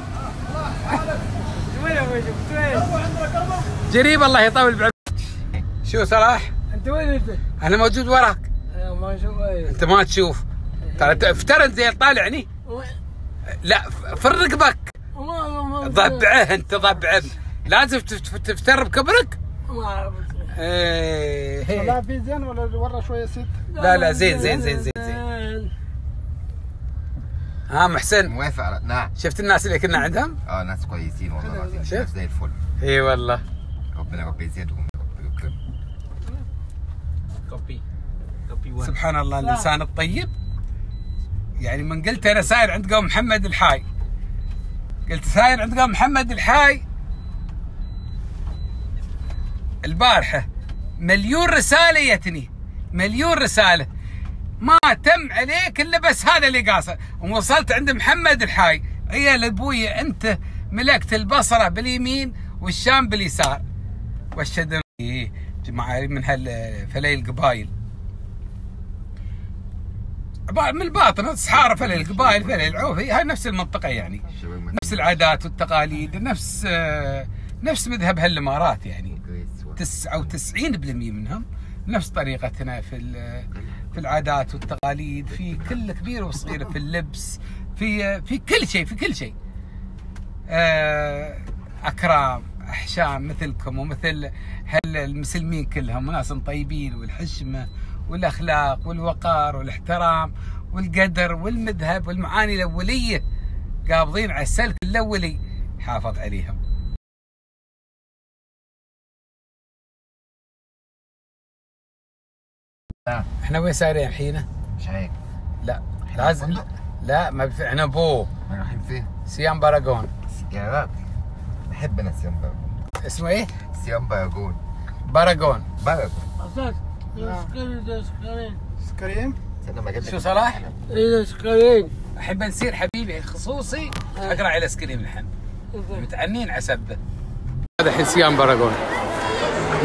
قريب الله يطول بعمرك. شو صلاح؟ أنت وين أنت؟ أنا موجود وراك. ما أشوف أنت ما تشوف. ترى افترض زي طالعني. لا ف- في رقبك ما ما ضبعه انت ضبعه. لازم تف- تفتر بكبرك؟ ما اعرف إيه. لا في زين ولا ورا شوية ست؟ لا لا زين زين زين زين زين. ها محسن. موافق على نعم. شفت الناس اللي كنا عندهم؟ آه ناس كويسين والله العظيم. شفت؟ ناس زي الفل. إي والله. ربنا رب يزيدهم يا رب ويكرمهم كوبي كوبي سبحان الله الإنسان الطيب. يعني من قلت أنا ساير عند قوم محمد الحاي. قلت ساير عند محمد الحاي. البارحة مليون رسالة جتني مليون رسالة. ما تم عليك إلا بس هذا اللي قاصر ووصلت عند محمد الحاي. عيال أبوي أنت ملكت البصرة باليمين والشام باليسار. والشد إيه، جماعة من هالفلي القبايل عبارة من الباطن صحارى فلي القبائل فلي العوفي هاي نفس المنطقة يعني. نفس العادات والتقاليد نفس آه، نفس مذهب هالإمارات يعني. كويس 99% منهم نفس طريقتنا في في العادات والتقاليد في كل كبير وصغير في اللبس في في كل شيء في كل شيء. آه، أكرام أحشام مثلكم ومثل هل المسلمين كلهم ناس طيبين والحشمة. والأخلاق والوقار والإحترام والقدر والمذهب والمعاني الأولية قابضين على السلك الأولي. حافظ عليهم. إحنا وين سايرين الحين؟ مش هيك لا. لازم. لا ما في إحنا بو. ما رايحين فين؟ سيام باراجون سيارات. بحب أنا سيام باراجون اسمه إيه؟ سيام باراجون باراجون باراجون سكرين ده سكرين كريم استنى ما أجيب لك شو صلاح؟ إيه سكرين أحب نصير حبيبي خصوصي. أقرأ على سكريم الحين. متعنين على سبه هذا الحين سيام باراجون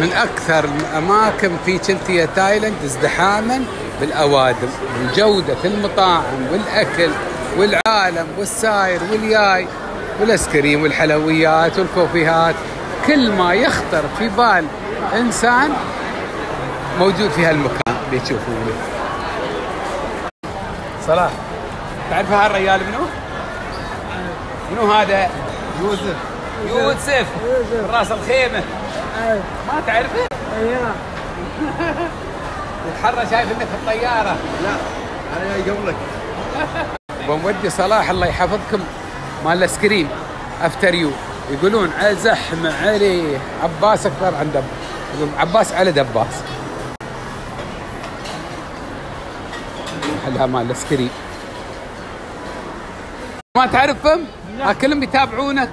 من أكثر الأماكن في تشلتيا تايلاند ازدحاما بالأوادم من جوده المطاعم والأكل والعالم والساير والياي والايس كريم والحلويات والكوفيهات. كل ما يخطر في بال إنسان موجود في هالمكان اللي تشوفونه. صلاح. تعرف هالرجال منو؟ منو هذا؟ يوسف. يوسف. راس الخيمة. ما تعرفه؟ أيوه يتحرى شايف إنك في الطيارة. لا أنا جاي قبلك. بنودي صلاح الله يحفظكم. مال الايس كريم After You. يقولون على زحمه عليه. عباس أكثر عن دب عباس على دباس. محلها مال الايس كريم ما تعرفهم؟ ها كلهم يتابعونك.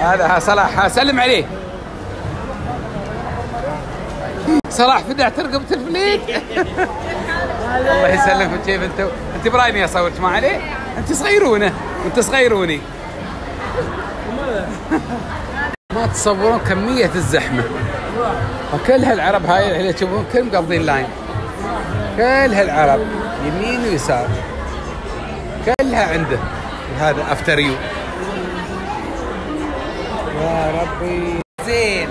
هذا صلاح سلم عليه. صلاح فدع ترقب تلفليك الله يسلمك كيف انت انت برايني اصورك ما عليه انت صغيرونه انت صغيروني. ما تصورون كمية الزحمة. وكل هالعرب هاي اللي تشوفون كلهم مقضين لاين. كل هالعرب يمين ويسار. كلها عنده هذا After You يا ربي. زين.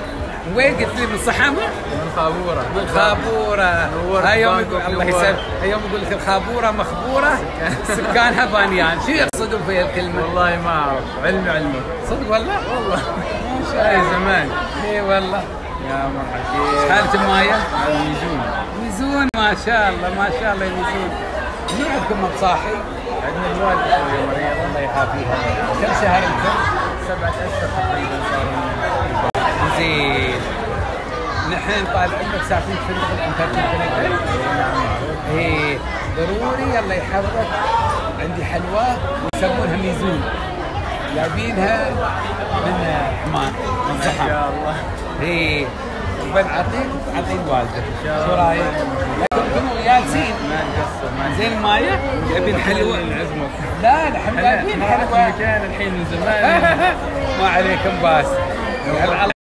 وين قلت لي من صحم؟ من خابورة. من خابورة. هاي يوم يقول الله. يسلمك هاي يوم يقول لك الخابورة مخبورة سكانها بانيان. شو يقصدون في الكلمة؟ والله ما أعرف. علمي علمي. صدق والله؟ والله. ما شاء هاي الله زمان. اي والله. يا مرحبا. إيش حالة الماية؟ يميزون ما شاء الله ما شاء الله يميزون من عندكم مصاحي؟ عندنا الوالده شوية مريضه الله يعافيها كم شهر أنتم؟ سبعة أشهر تقريبا صاروا زين. نحن طال عمرك ساكنين في فندق الانترنت إيه ضروري الله يحفظك عندي حلوى يسمونها ميزون. جايبينها من عمان من زحم شاء الله. إيه. وبنعطيك تعطين والدك. شو رايك؟ لكم جالسين ما نقصر ما زين المايه جايبين نعزمك لا نحن جايبين حلوة مكان الحين من زمان. ما عليكم باس.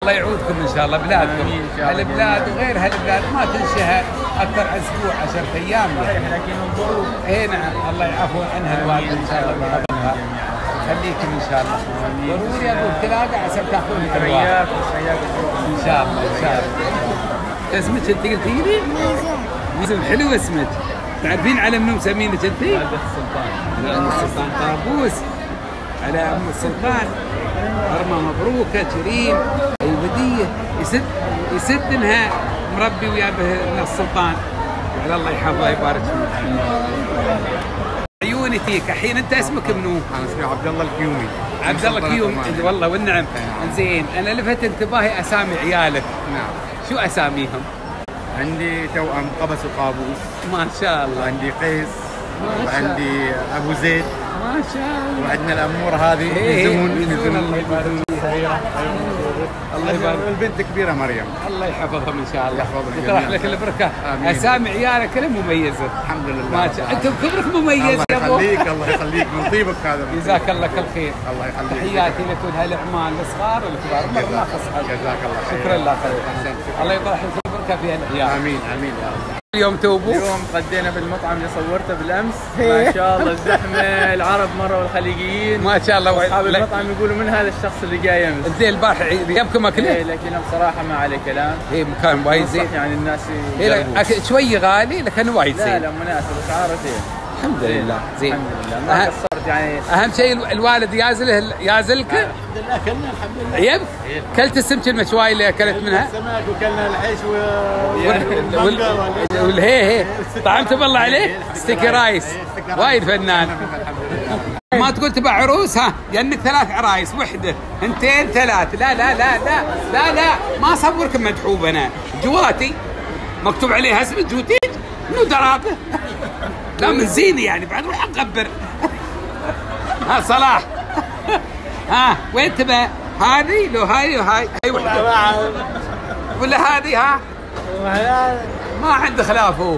الله يعودكم إن شاء الله بلادكم. هالبلاد وغير هالبلاد ما تنشهر أكثر أسبوع 10 أيام صحيح لكن الظروف. اي نعم. الله يعفو عنها الوالد إن شاء الله. خليكم إن شاء الله. ضروري أقول تلاقى عشان تاخذون حلوى رياك رياك إن شاء الله إن شاء الله. اسمك أنت قلتي لي؟ اسم حلو اسمك. تعرفين على منو مسمينك أنت؟ هذا السلطان. على ام السلطان. طرابوس على ام السلطان. مرمى مبروكة كريم الودية. يسد يسد انها مربي ويا به السلطان. وعلى الله يحفظه يبارك فيه عيوني فيك. الحين أنت اسمك منو؟ أنا اسمي عبد الله الكيومي عبد الله كيوم عمان. والله والنعم. زين. أنا لفت انتباهي أسامي عيالك. نعم. شو أساميهم؟ عندي توأم قبس وقابوس. ما شاء الله. وعندي قيس. ما شاء وعندي أبو زيد. ما شاء الله. وعندنا الاموره هذه. إيه، الله يبارك. صغيره الله يبارك. البنت كبيرة مريم. الله يحفظهم إن شاء الله. يحفظهم يطرح. لك البركة. أسامي عيالك كلها مميزة. الحمد لله. ما شاء انت كبرك مميز الله يا أبو. يخليك الله يخليك. من طيبك هذا جزاك الله كل خير. الله يخليك. تحياتي لك ولهالاعمال الصغار والكبار. ما خص. جزاك الله خير. شكرا لك. الله يطرح لك البركة في هالعيال. آمين آمين يا رب. اليوم توبوا. اليوم غدينا بالمطعم اللي صورته بالأمس. ما شاء الله الزحمة العرب مرة والخليجيين. ما شاء الله. أصحاب وعد- المطعم يقولوا من هذا الشخص اللي جاي أمس؟ انت البارحه جابكم إيه اكله؟ لكن بصراحة ما عليه كلام. اي مكان وايد زين. يعني الناس إيه، شوي غالي لكن وايد لا زين. لا مناسب اسعاره زين الحمد لله. زين. الحمد لله. ما أه- قصرت يعني. أهم شيء الو- الوالد يازله يازلك؟ الحمد لله اكلنا الحمد لله. يب. كلت السمك المشواي اللي أكلت منها؟ السمك وكلنا العيش و وال- وال- والهي هي. طعمته بالله عليك؟ sticky rice. وايد فنان. ما تقول تبع عروس؟ ها لانك ثلاث عرايس وحدة. انتين ثلاث. لا لا لا لا لا لا. ما اصورك مدحوب أنا. جواتي. مكتوب عليها اسم جوتيج منو درابه لا من زيني يعني بعد روح اقبر ها صلاح. ها وين تبى؟ هذه؟ لو هاي وهاي هاي. وحدة. ولا هذه ها؟ ما عنده خلاف هو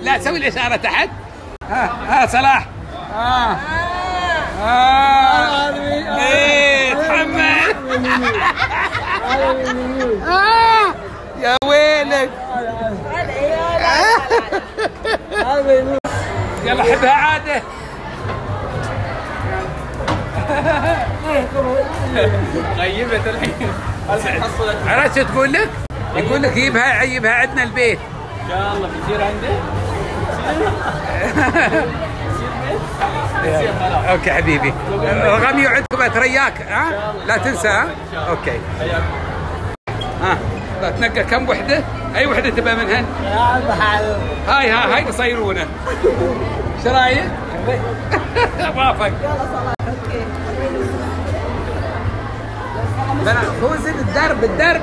لا سوي الإشارة تحت. ها ها صلاح. ها. ها. إيه تحمل. آه، يا ويلك. آه. يلا حبها عاده غيبت الحين عرفت شو تقول لك؟ يقول لك جيبها عيبها عندنا البيت ان شاء الله بيصير عندي okay حبيبي رقمي عندكم اترياك ها لا تنسى ها okay ها تنقى كم وحده أي وحدة تبى منهن هاي هاي هاي قصيرونه إيش رأيك؟ وافق. لا لا خوز الدرب الدرب.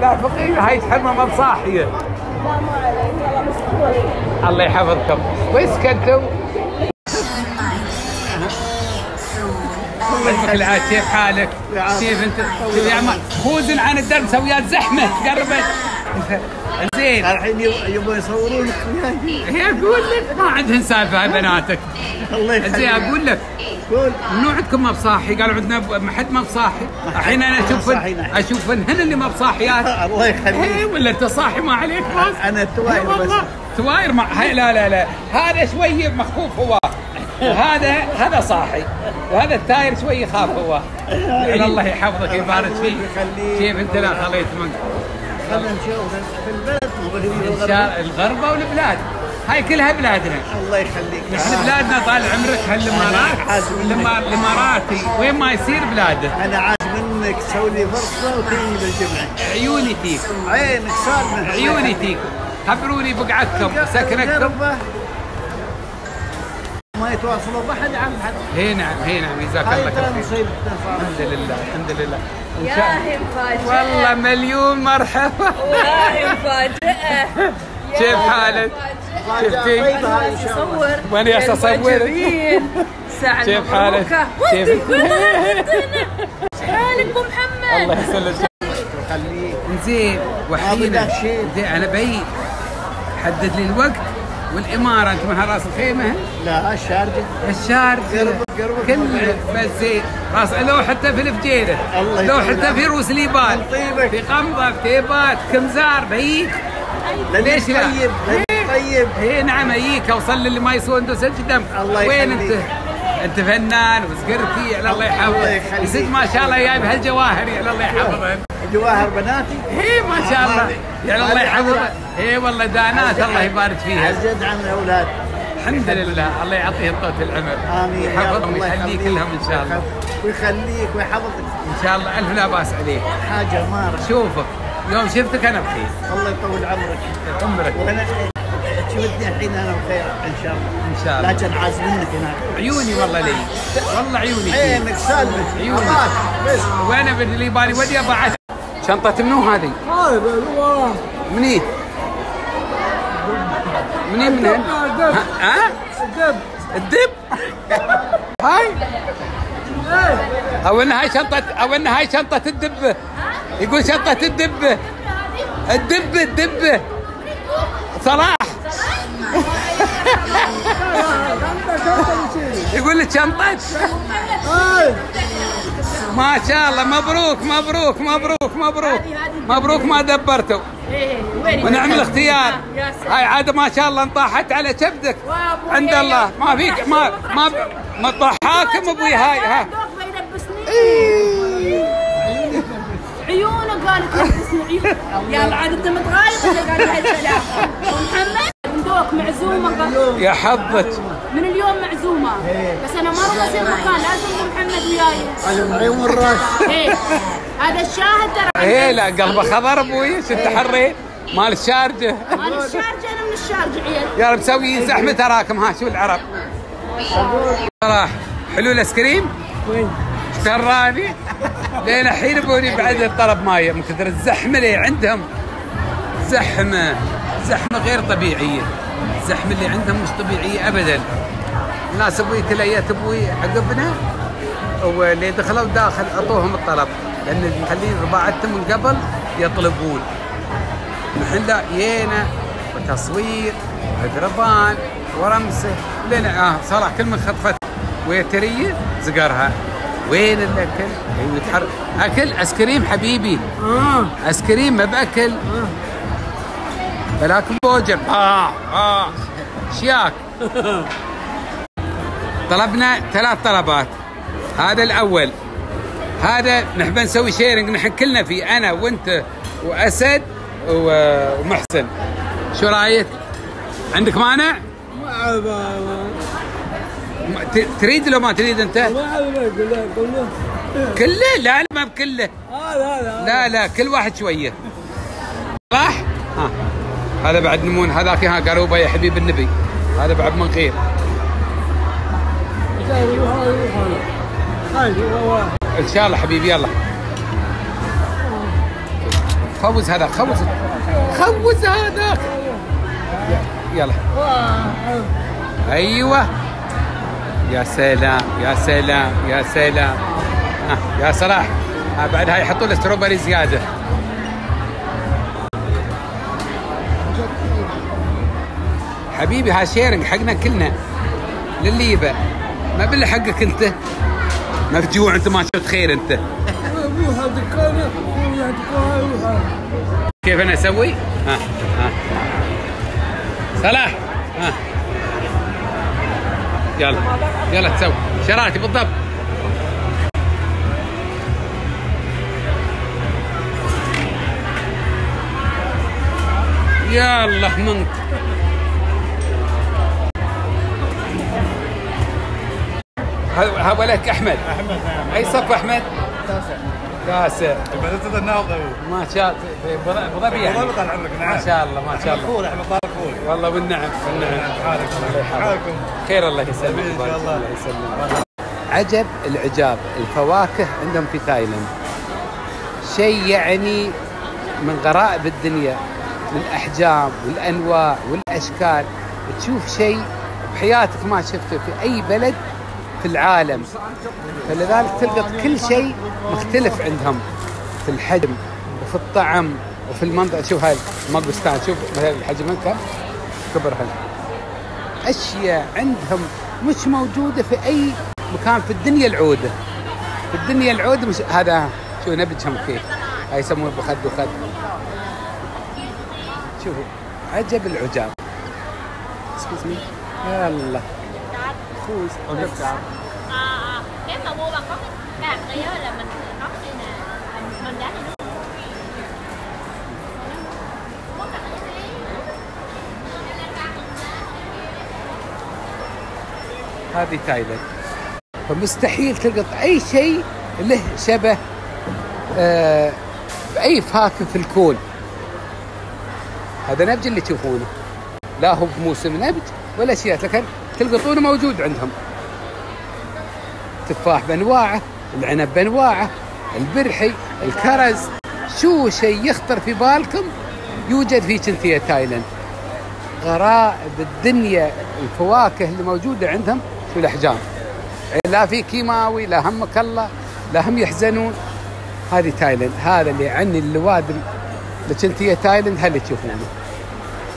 لا فقير هاي تحرمه ما بصاحيه الله يحفظكم. وين وجهك العاد كيف حالك؟ كيف أنت؟ خوزن عن الدرب مسويات زحمة تقربت. زين. الحين يبغوا يصورونك هي أقول لك ما عندهن سالفة بناتك. الله زين يخليك أقول لك قول. منو عندكم ما بصاحي؟ قالوا عندنا ما حد ما بصاحي. الحين أنا أشوف. أشوف هن اللي ما بصاحيات. الله يخليك. ولا أنت صاحي؟ ما عليك بس. أنا التواير بس. تواير مع لا لا لا. هذا شوي مخوف هو. هذا هذا صاحي. وهذا التاير شوي يخاف هو. يعني الله يحفظك ويبارك فيك. كيف أنت لا خليت من خلينا نشوف. في البلد الغربة والبلاد. هاي كلها بلادنا. الله يخليك. إحنا بلادنا طال عمرك هالإمارات الإماراتي. وين ما يصير بلاده أنا عايز منك. تسوي لي فرصة وتجيني بالجمعة. عيوني فيك. عينك صادمه عيوني فيك. خبروني بقعتكم. سكنكم ما يتواصلوا بحد عن حد هي نعم هي نعم جزاك الله خير. صارت الحمد لله الحمد لله. يا هي مفاجأة والله مليون مرحبا. والله مفاجأة كيف حالك؟ شفتي؟ طيبة هاي ان شاء الله صور وأنا جالس. ساعة كيف حالك؟ كيف؟ كيف حالك أبو محمد؟ الله يسلمك. خليك. زين. زين أنا بي حدد لي الوقت. والاماره انت من رأس الخيمة؟ لا الشارجه الشارجه قربت- قربت كل من بس زين. راس لو حتى في الفجيرة. الله لو حتى في. روس ليبان. في قمضه في تيبات كمزار بيك ليش لا؟ طيب لأنك طيب اي نعم اجيك اوصل للي ما يسوى عنده سلج دم الله وين. أنت؟ أنت فنان وسكرتي على الله يحفظك. يصير ما شاء الله جايب هالجواهر على الله يحفظك. جواهر بناتي. اي ما شاء الله. يعني الله يحفظك اي والله دانات الله يبارك فيها. عزت عن الاولاد الحمد لله. الله يعطيهم طول العمر. آمين. يحفظهم ويخليك لهم إن شاء الله. ويخليك ويحفظك. إن شاء الله. ألف لا بأس عليك. حاجة مارة شوفك. يوم شفتك أنا بخير. الله يطول عمرك. عمرك. وأنا الحين أنا بخير إن شاء الله. إن شاء الله. لكن عاز منك هناك. عيوني والله لي. والله عيوني. عينك سالمة عيوني. الله بس وأنا باللي بالي ودي ابعث شنطة منو هذه؟ منين؟ منين من هنا؟ الدب ها؟ الدب الدب؟ هاي؟ أو ان هاي شنطة أو ان هاي شنطة الدبة يقول شنطة الدبة الدبة الدبة صلاح يقول لك شنطة ما شاء الله مبروك مبروك مبروك مبروك. مبروك ما دبرتوا. ونعم الاختيار هاي عاد ما شاء الله انطاحت على كبدك عند الله. ما فيك ما ما ما أبوي هاي ها. عيونه قالت لبسني عيون. يلا عاد أنت متغايط ولا قال لها السلام؟ دوك معزومة يا حظك من اليوم معزومة. بس أنا ما أبغى اصير مكان لازم محمد وياي. على عيون الراس إيه. هذا الشاهد ترى. إيه لا قلبه خضر أبوي شو تحريت مال الشارجة. أنا الشارجة أنا من الشارجة عيال. يا رب مسوي زحمة تراكم. ها شو العرب؟ صراحة حلو ال ice cream وين؟ سراني لين الحين يبوني بعد الطلب ماي. من كثر الزحمة اللي عندهم. زحمة. زحمة غير طبيعية. الزحمه اللي عندهم مش طبيعية ابدا. الناس أبوي كليات أبوي عقبنا واللي دخلوا داخل أعطوهم الطلب. لأن مخلين رباعتهم من قبل يطلبون. نحن لا جينا وتصوير وهدربان ورمسة. لين آه صراحة كل من خطفت ويتريه زقرها. وين الأكل؟ أيوه يتحرك أكل ice cream حبيبي. آه. ice cream ما باكل black burger آه. آه. شياك. طلبنا ثلاث طلبات. هذا الأول. هذا نحب نسوي sharing نحن كلنا فيه أنا وأنت وأسد و- ومحسن. شو رأيك؟ عندك مانع؟ ما ما ما- ت- تريد لو ما تريد أنت؟ ما كله كله. كله؟ لا لا ما بكله. هذا. لا لا كل واحد شوية. صح؟ هذا بعد نمون هذاك ها قروبه يا حبيب النبي. هذا بعد من غير إن شاء الله حبيبي يلا. خوز هذا خوز خوز هذاك يلا. أيوه. يا سلام يا سلام يا سلام. ها يا صلاح. ها بعد هاي يحطوا له ستروبري زيادة. حبيبي ها شيرنج حقنا كلنا. للي يبى ما بالله حقك أنت. مفجوع أنت ما شفت خير أنت. كيف أنا أسوي؟ ها ها. صلاح. ها. يلا يلا تسوي. شراتي بالضبط. يلا منك. ولدك أحمد. أحمد نعم. أي صف أحمد؟ تاسع. تاسع. الناظر ما شاء الله. ابو ظبي يعني والله طال عمرك نعم. ما شاء الله ما شاء الله. أخوي أحمد أخوي والله والنعم والنعم حالكم. حالكم. خير الله يسلمك. إن شاء الله. الله يسلمك. عجب العجاب الفواكه عندهم في تايلاند. شيء يعني من غرائب الدنيا. الأحجام والأنواع والأشكال. تشوف شيء بحياتك ما شفته في أي بلد في العالم. فلذلك تلقط كل شيء مختلف عندهم. في الحجم وفي الطعم وفي المنظر شوف هاي المقبستان شوف مثلا الحجم كم؟ كبرها أشياء عندهم مش موجودة في أي مكان في الدنيا العودة. في الدنيا العودة مش هذا شو نبجهم كيف؟ هاي يسمونه بخد وخد. شوفوا عجب العجاب. À, à, nếu mà mua bằng có cái đấy á là mình có cái nè? Mình- đã đi. هذه تايلاند فمستحيل تلقط أي شيء له شبه آه باي فاكهة في الكون. هذا نبج اللي تشوفونه. لا هو بموسم نبج ولا شيء. لكن تلقطونه موجود عندهم. تفاح بانواعه العنب بانواعه البرحي الكرز. شو شيء يخطر في بالكم؟ يوجد في تنثيه تايلاند. غرائب الدنيا الفواكه اللي موجودة عندهم في الأحجام؟ لا في كيماوي لا همك الله لا هم يحزنون. هذه تايلاند هذا اللي عني اللوادم لتنتيه تايلاند هل تشوفونه؟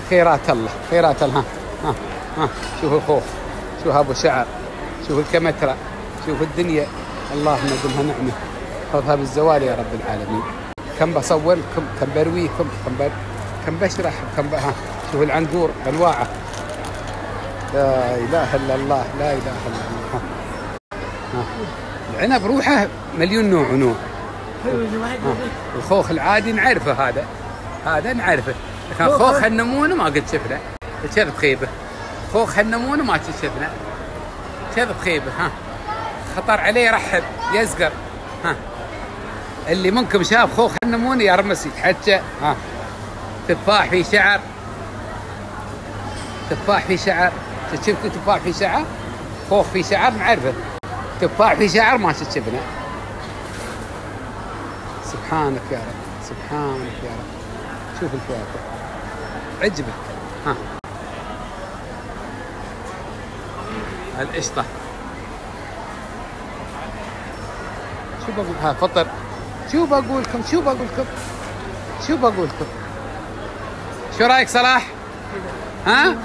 خيرات الله خيرات الله. ها. ها شوف الخوخ شوف أبو شعر شوف الكمترة شوف الدنيا. اللهم دمها نعمة. خذها بالزوال يا رب العالمين. كم بصور كم كم برويكم كم بر كم بشرح كم ب... ها شوف العنقور بانواعه لا إله إلا الله لا إله إلا الله ها. العنب روحه مليون نوع ونوع. الخوخ العادي نعرفه هذا. هذا نعرفه. لكن خوخ النمونه ما قد شفنا كذب خيبة؟ خوخ النمونه ما شفنا كذب خيبه ها. خطر عليه رحب يزقر ها. اللي منكم شاف خوخ النمونه يا رمس يتحجى ها. تفاح في شعر. تفاح في شعر. شفت تفاح في شعر؟ خوخ في شعر نعرفه. تفاح في شعر ما شفنا. سبحانك يا رب سبحانك يا رب. شوف الفواكه عجبك. ها. القشطة شو بقول؟ ها فطر شو بقول لكم شو بقول لكم شو بقول لكم شو رأيك صلاح؟ ها؟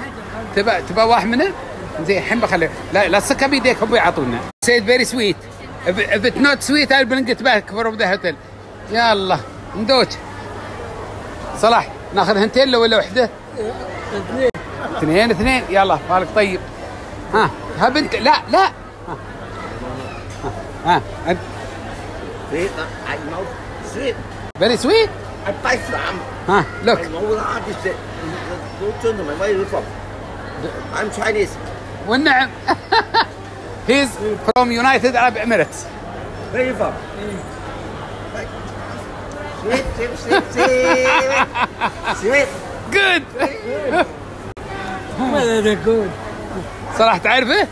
تبى تبى واحد منه؟ زين الحين بخلي لا لا تسكها بيديك هم يعطونا. سيد very sweet not sweet I'll bring it back from the hotel. يلا ندوج. صلاح ناخذ هنتين لو ولا وحدة؟ اثنين. اثنين اثنين. يلا بالك طيب. ها ها بنت لا لا ها ها انت Sweet, I know. Sweet. فيري سويت Anh tay phạm. ها Anh nấu ra thì sẽ. Cô chân thì mày bay được phẩm. I'm Chinese. والنعم he's from United Arab Emirates Bay được phẩm. Sweet, sweet, sweet, sweet. Sweet. good ماذا تقول؟ صلاح تعرفه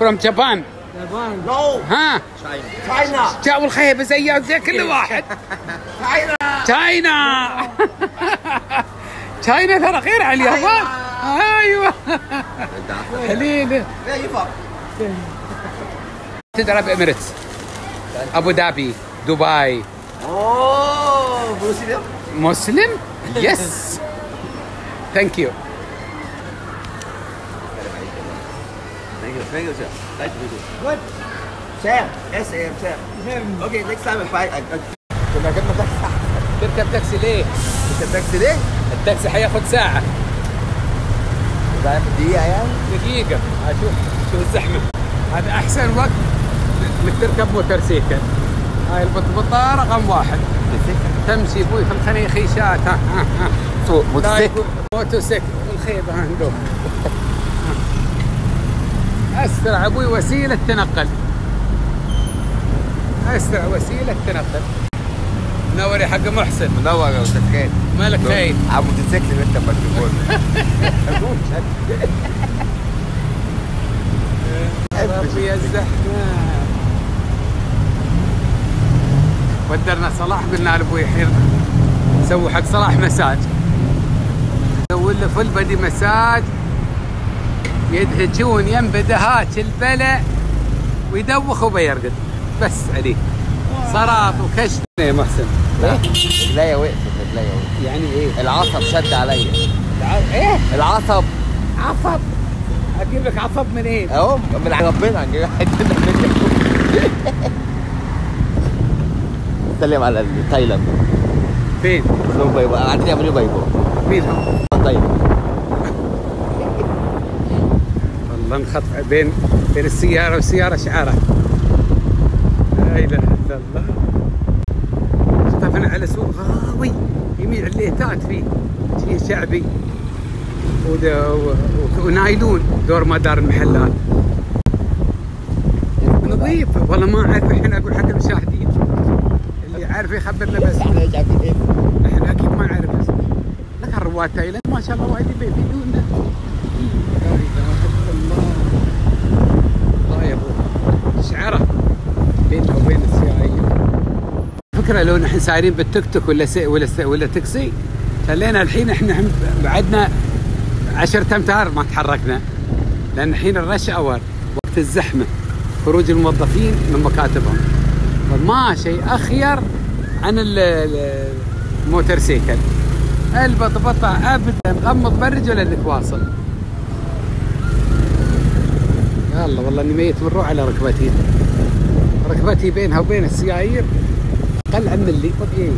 from Japan. يابان No. ها؟ China. China. جاء الخيبة زي زي كل واحد. China. تشاينا تشاينا ترى غير عن اليابان. أيوه. حليله Bay được phẩm. تدرب اميريتس ابو ظبي دبي Oh, Muslim. مسلم؟ يس ثانك يو Thank you, thank you, sir. Nice to meet you. Good. Sam. S-A-M, Sam. Okay, next time I find. I, كنا جبنا تاكسي تركب تاكسي ليه؟ انت التاكسي ليه؟ التاكسي حياخذ ساعة دقيقة يعني؟ دقيقة أشوف شو الزحمة هذا أحسن وقت إنك تركب موتور سيكل هاي البطبطة رقم واحد تمشي أبوي في الخنية خيشات ها ها ها سوق لا يكون موتوسيكل الخيبة ندوب أسرع أبوي وسيلة تنقل. أسرع وسيلة تنقل. منوري حق محسن. منور يا أستاذ خالد مالك فايد على الموتوسيكل أنت مجنون ربي يا الزحمة ودرنا صلاح قلنا لابوي الحين سووا حق صلاح مساج. سووا له فل بدي مساج. يدهجون يم بدهات البلع ويدوخ وبيرقد بس عليه صراط وكشت. يا محسن. رجليا وقفت رجليا وقفت يعني إيه؟ العصب شد عليا إيه؟ العصب. عصب. أجيب لك عصب من إيه؟ أهو من ربنا. هنجيب منك سلم على تايلاند فين؟ كلهم بايبو قاعدين يعملوا بايبو مين هم طيب. والله انخط بين بين السيارة والسيارة شعارة. لا إله إلا الله. طفنا على سوق غاوي يمين الليتات فيه. شيء شعبي. ونايلون دور ما دار المحلات. نظيف. والله ما أعرف الحين أقول حق المشاهدين. اللي عارف يخبرنا بس. إحنا إحنا أكيد ما نعرف بس. لكن رواد تايلاند ما شاء الله وايد يبيدون لا اله الا الله الله يا ابو شعره. بيننا وبين السياحين فكرة لو نحن سايرين بالتوك توك ولا سي ولا سي ولا تاكسي خلينا الحين إحنا بعدنا 10 امتار ما تحركنا. لأن الحين ال rush hour وقت الزحمة خروج الموظفين من مكاتبهم. فما شيء أخير عن ال- ال- ال motorcycle البطبطة ابدا غمض برج ولا إنك واصل؟ يلا والله إني ميت من الروح على ركبتي ركبتي بينها وبين السيايير أقل عن ملي طبيعي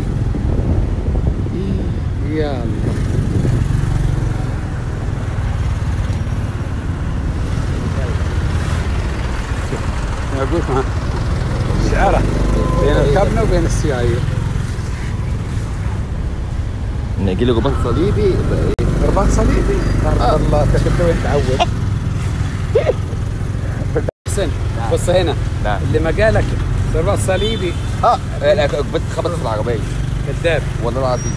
يا الله. أقول لك شعره بين ركبنا وبين السيايير. نجي له رباط صليبي. رباط صليبي. آه. الله تشوف وين تعود. بص هنا. نعم. اللي ما قالك رباط صليبي. آه ركبتي اتخبطت في العربية. كذاب. والله العظيم.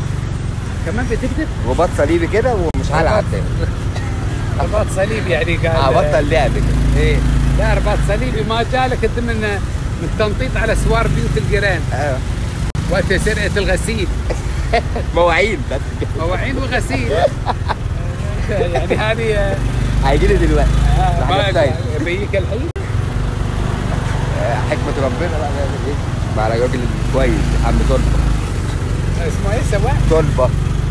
كمان بتكذب؟ رباط صليبي كده ومش هلعب تاني. رباط صليبي يعني قال آه بطل لعب كده. إيه. لا رباط صليبي ما جالك أنت من من التنطيط على سوار بيوت الجيران. آه. وقت سرقة الغسيل. مواعين. مواعين وغسيل. يعني هذه آه، هيجي لي دلوقتي. بيجيك الحين. آه، حكمة ربنا بقى نعمل إيه؟ مع الراجل كويس عم طلبة. اسمه إيه؟ سواء طلبة.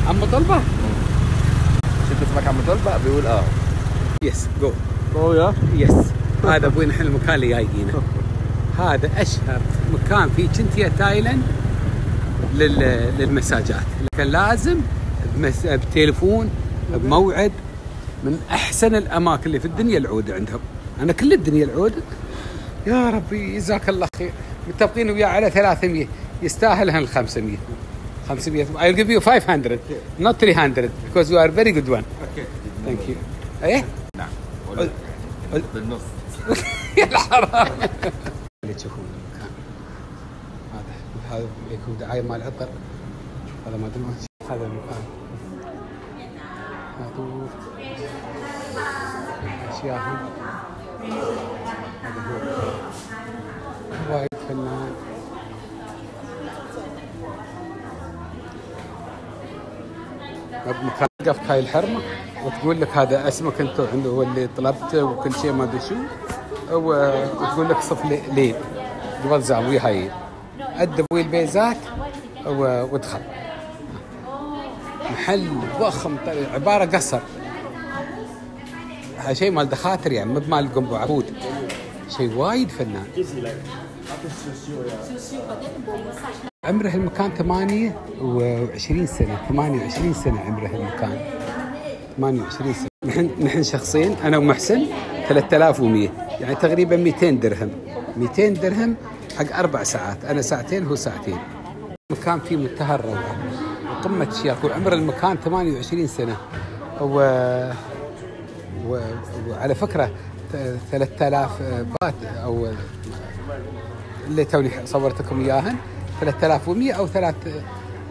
عم طلبة؟ مش انت اسمك عم طلبة؟ بيقول آه. يس جو هو يا يس هذا أبوي نحن المكان اللي جايينه هذا أشهر مكان في تشنتيا تايلاند لل- للمساجات. لكن لازم بمس... بتليفون بموعد من أحسن الأماكن اللي في الدنيا العودة عندهم. أنا كل الدنيا العودة يا ربي جزاك الله خير متفقين وياه على 300 يستاهل هال 500 500 I'll give you 500 not 300 because you are very good one أوكي thank you إيه نعم بالنص يا الحرام اللي تشوفون المكان هذا هذا يكون دعايه مال عطر هذا ما ادري هذا المكان هذا اشياءهم وايد فنان وقفت هاي الحرمه وتقول لك هذا اسمك أنت هو اللي طلبته وكل شيء ما ادري شو وتقول لك صف لي- ليل قبل زاوية هاي ادب ويا البيزات وادخل محل ضخم عبارة قصر. شيء مال دخاتر يعني مو بمال قنبو عبود شيء وايد فنان. عمره المكان 28 سنة. 28 سنة عمره المكان. 28 سنة. نحن نحن شخصين أنا ومحسن 3100 يعني تقريبا 200 درهم. 200 درهم حق أربع ساعات. أنا ساعتين هو ساعتين. مكان فيه منتهى الروعة وقمة شياك وعمر المكان 28 سنة. و... و... وعلى فكرة ت- 3000 بات أو اللي توني صورتكم إياهن. 3100 أو 3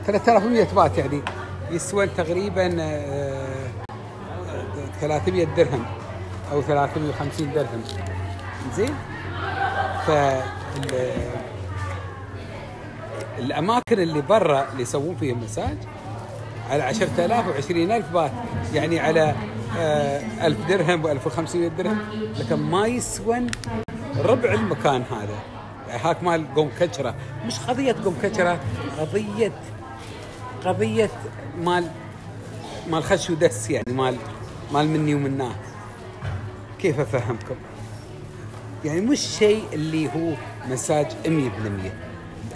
3100 بات يعني يسوى تقريبا آه، 300 درهم أو 350 درهم. زين؟ ف الأماكن اللي برا اللي يسوون فيها مساج على 10000 و20000 بات. يعني على آه، 1000 درهم و1500 درهم. لكن ما يسون ربع المكان هذا. يعني هاك مال قوم كشره مش قضية قوم كشره قضية قضية مال مال خش ودس يعني مال مال مني ومناك كيف أفهمكم؟ يعني مش شيء اللي هو مساج 100%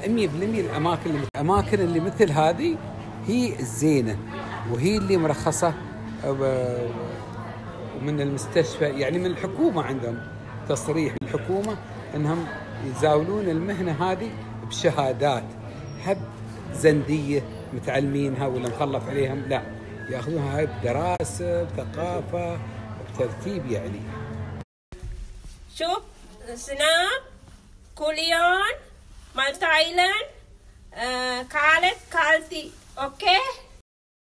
100% الأماكن اللي الأماكن اللي مثل هذه هي الزينه وهي اللي مرخصة ومن المستشفى يعني من الحكومة عندهم تصريح من الحكومة إنهم يزاولون المهنة هذه بشهادات. هب زندية متعلمينها ولا مخلف عليهم؟ لا يأخذونها هاي بدراسه بثقافة بترتيب يعني. شوف سناب كوليون مال تايلاند آه كالت كالتي. أوكي؟